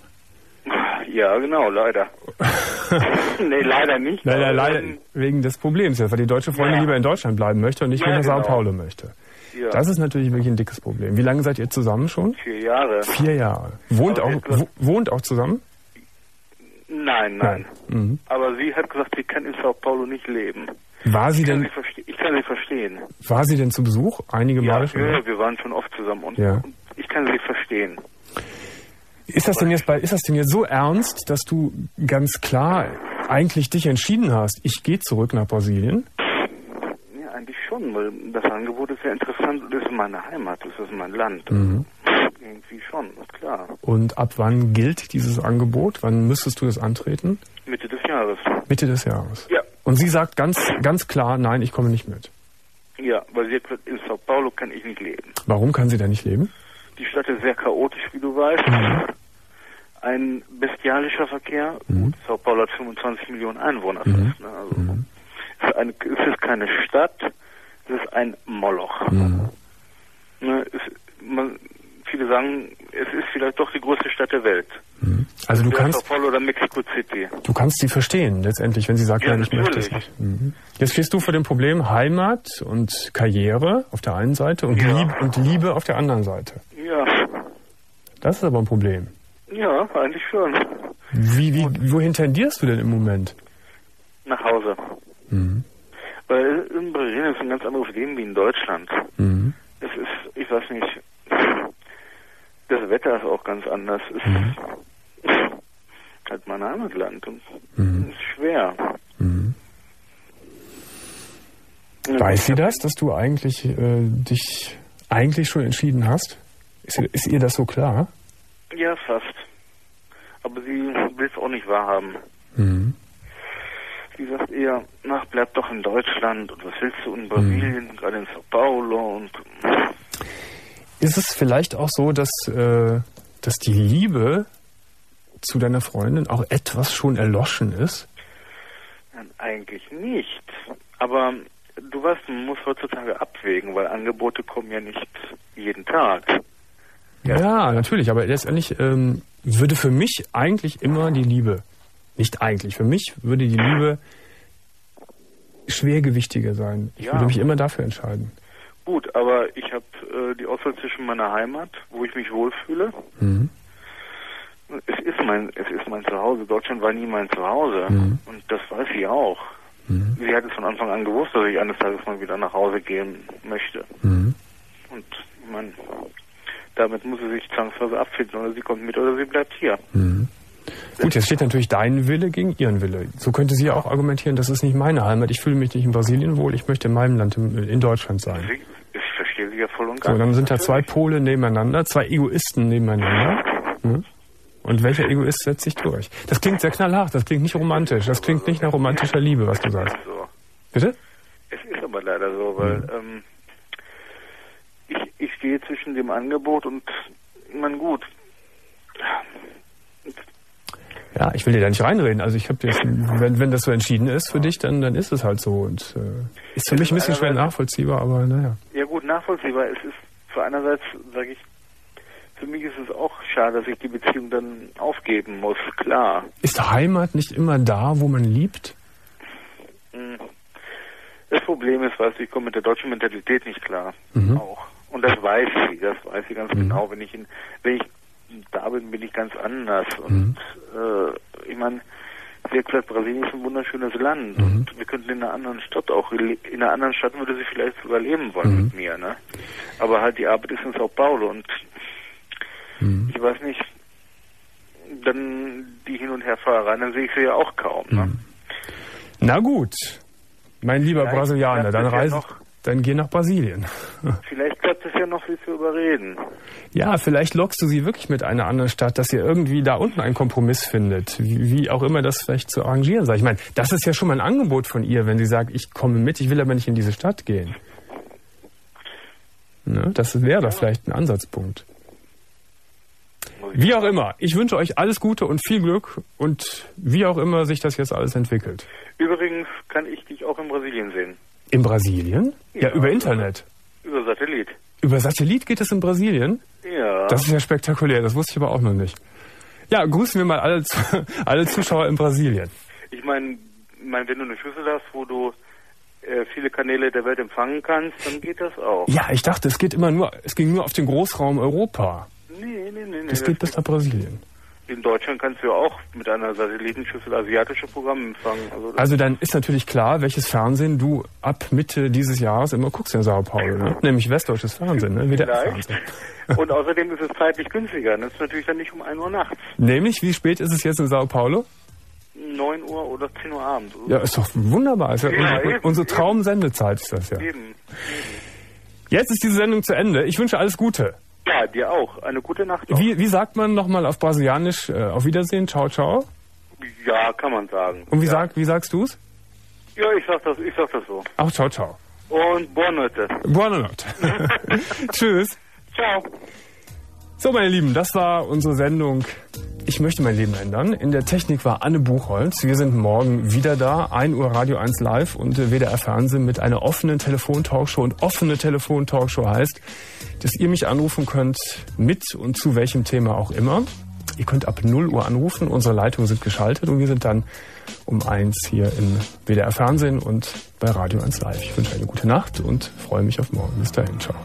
Ja, genau, leider. [LAUGHS] nee, leider nicht. Leider, leider, wegen des Problems, weil die deutsche Freundin ja. lieber in Deutschland bleiben möchte und nicht ja, mehr nach genau. Sao Paulo möchte. Ja. Das ist natürlich wirklich ein dickes Problem. Wie lange seid ihr zusammen schon? Vier Jahre. Vier Jahre. Wohnt, auch, wohnt auch zusammen? Nein, nein. nein. Mhm. Aber sie hat gesagt, sie kann in Sao Paulo nicht leben. War sie ich denn? Sie ich kann sie verstehen. War sie denn zu Besuch? Einige ja, Male schon? Ja, wir waren schon oft zusammen und, ja. und ich kann sie verstehen. Ist das denn jetzt bei, ist das denn jetzt so ernst, dass du ganz klar eigentlich dich entschieden hast, ich gehe zurück nach Brasilien? Ja, eigentlich schon, weil das Angebot ist sehr interessant und das ist meine Heimat, das ist mein Land. Mhm. Irgendwie schon, ist klar. Und ab wann gilt dieses Angebot? Wann müsstest du das antreten? Mitte des Jahres. Mitte des Jahres. Ja. Und sie sagt ganz, ganz klar, nein, ich komme nicht mit. Ja, weil sie hat gesagt, in Sao Paulo kann ich nicht leben. Warum kann sie da nicht leben? Die Stadt ist sehr chaotisch, wie du weißt. Mhm. Ein bestialischer Verkehr. Mhm. Sao Paulo hat 25 Millionen Einwohner. Mhm. Fast, ne? also, mhm. es, ist eine, es, ist keine Stadt, es ist ein Moloch. Mhm. Ne? Es, man, viele sagen, es ist vielleicht doch die größte Stadt der Welt. Mhm. Also du kannst Sao Paulo oder Mexico City. Du kannst sie verstehen letztendlich, wenn sie sagt, ja, nein, ich möchte es nicht. Mhm. Jetzt stehst du vor dem Problem Heimat und Karriere auf der einen Seite und, ja. Lieb und Liebe auf der anderen Seite. Das ist aber ein Problem. Ja, eigentlich schon. Wie, wie, wohin tendierst du denn im Moment? Nach Hause. Mhm. Weil in Brasilien ist ein ganz anderes Leben wie in Deutschland. Mhm. Es ist, ich weiß nicht, das Wetter ist auch ganz anders. Es mhm. ist halt mein Heimatland und mhm. ist schwer. Mhm. Weiß sie das, dass du eigentlich äh, dich eigentlich schon entschieden hast? Ist, ist ihr das so klar? Ja, fast. Aber sie will es auch nicht wahrhaben. Mhm. Sie sagt eher, ach, bleib doch in Deutschland und was willst du in Brasilien, mhm. gerade in Sao Paulo und ist es vielleicht auch so, dass, äh, dass die Liebe zu deiner Freundin auch etwas schon erloschen ist? Nein, eigentlich nicht. Aber du weißt, man muss heutzutage abwägen, weil Angebote kommen ja nicht jeden Tag. Ja, ja natürlich, aber letztendlich ähm, würde für mich eigentlich immer die Liebe, nicht eigentlich, für mich würde die Liebe schwergewichtiger sein. Ich ja. würde mich immer dafür entscheiden. Gut, aber ich habe äh, die Auswahl zwischen meiner Heimat, wo ich mich wohlfühle. Mhm. Es ist mein, es ist mein Zuhause. Deutschland war nie mein Zuhause. Mhm. Und das weiß sie auch. Mhm. Sie hat es von Anfang an gewusst, dass ich eines Tages mal wieder nach Hause gehen möchte. Mhm. Und ich meine, damit muss sie sich zwangsweise abfinden. Oder sie kommt mit oder sie bleibt hier. Mhm. Gut, jetzt steht natürlich dein Wille gegen ihren Wille. So könnte sie ja auch argumentieren, das ist nicht meine Heimat. Ich fühle mich nicht in Brasilien wohl, ich möchte in meinem Land, in Deutschland sein. Ich verstehe sie ja voll und ganz. So, dann sind da zwei Pole nebeneinander, zwei Egoisten nebeneinander. Hm? Und welcher Egoist setzt sich durch? Das klingt sehr knallhart, das klingt nicht romantisch, das klingt nicht nach romantischer Liebe, was du sagst. So. Bitte? Es ist aber leider so, weil mhm. ähm, stehe zwischen dem Angebot und man gut. Ja, ich will dir da nicht reinreden. Also ich habe jetzt, wenn, wenn das so entschieden ist für dich, dann, dann ist es halt so. Und äh, ist für es mich ein bisschen schwer nachvollziehbar, aber naja. Ja gut, nachvollziehbar. Es ist für einerseits, sage ich, für mich ist es auch schade, dass ich die Beziehung dann aufgeben muss, klar. Ist Heimat nicht immer da, wo man liebt? Hm. Das Problem ist, weißt du, ich komme mit der deutschen Mentalität nicht klar. Mhm. Auch. Und das weiß sie, das weiß sie ganz mhm. genau. Wenn ich in, wenn ich da bin, bin ich ganz anders. Und mhm. äh, ich meine, wie gesagt, Brasilien ist ein wunderschönes Land mhm. und wir könnten in einer anderen Stadt auch, in einer anderen Stadt würde sie vielleicht sogar leben wollen mhm. mit mir, ne? Aber halt die Arbeit ist in Sao Paulo und Mhm. Ich weiß nicht, dann die Hin- und Herfahrerei, dann sehe ich sie ja auch kaum. Ne? Mhm. Na gut, mein lieber vielleicht Brasilianer, dann reise, dann geh nach Brasilien. Vielleicht klappt es ja noch, wie zu überreden. Ja, vielleicht lockst du sie wirklich mit einer anderen Stadt, dass ihr irgendwie da unten einen Kompromiss findet. Wie, wie auch immer das vielleicht zu arrangieren sei. Ich meine, das ist ja schon mal ein Angebot von ihr, wenn sie sagt, ich komme mit, ich will aber nicht in diese Stadt gehen. Ne? Das wäre da vielleicht ein Ansatzpunkt. Wie auch immer. Ich wünsche euch alles Gute und viel Glück und wie auch immer sich das jetzt alles entwickelt. Übrigens kann ich dich auch in Brasilien sehen. In Brasilien? Ja, ja über Internet. Über Satellit. Über Satellit geht es in Brasilien? Ja. Das ist ja spektakulär, das wusste ich aber auch noch nicht. Ja, grüßen wir mal alle, [LAUGHS] alle Zuschauer in Brasilien. Ich meine, mein, wenn du eine Schüssel hast, wo du äh, viele Kanäle der Welt empfangen kannst, dann geht das auch. Ja, ich dachte, es geht immer nur, es ging nur auf den Großraum Europa. Nee, nee, nee. Das geht bis nach Brasilien. In Deutschland kannst du ja auch mit einer Satellitenschüssel asiatische Programme empfangen. Also, also, dann ist natürlich klar, welches Fernsehen du ab Mitte dieses Jahres immer guckst in Sao Paulo, ne? nämlich westdeutsches Fernsehen, ne? WDR-Fernsehen. [LAUGHS] Und außerdem ist es zeitlich günstiger. Das ist natürlich dann nicht um 1 Uhr nachts. Nämlich, wie spät ist es jetzt in Sao Paulo? 9 Uhr oder 10 Uhr abends. Ja, ist doch wunderbar. Ist ja, ja unsere, unsere Traumsendezeit ist das ja. Eben. Jetzt ist diese Sendung zu Ende. Ich wünsche alles Gute. Ja, dir auch. Eine gute Nacht. Wie, wie sagt man nochmal auf Brasilianisch äh, auf Wiedersehen? Ciao, ciao? Ja, kann man sagen. Und wie, ja. sag, wie sagst du's? Ja, ich sag das, ich sag das so. Auch ciao, ciao. Und. Boa noite. [LAUGHS] Tschüss. Ciao. So, meine Lieben, das war unsere Sendung Ich möchte mein Leben ändern. In der Technik war Anne Buchholz. Wir sind morgen wieder da. 1 Uhr Radio 1 Live und WDR Fernsehen mit einer offenen Telefontalkshow. Und offene Telefontalkshow heißt, dass ihr mich anrufen könnt mit und zu welchem Thema auch immer. Ihr könnt ab 0 Uhr anrufen, unsere Leitungen sind geschaltet und wir sind dann um 1 hier im WDR Fernsehen und bei Radio 1 Live. Ich wünsche eine gute Nacht und freue mich auf morgen. Bis dahin, ciao.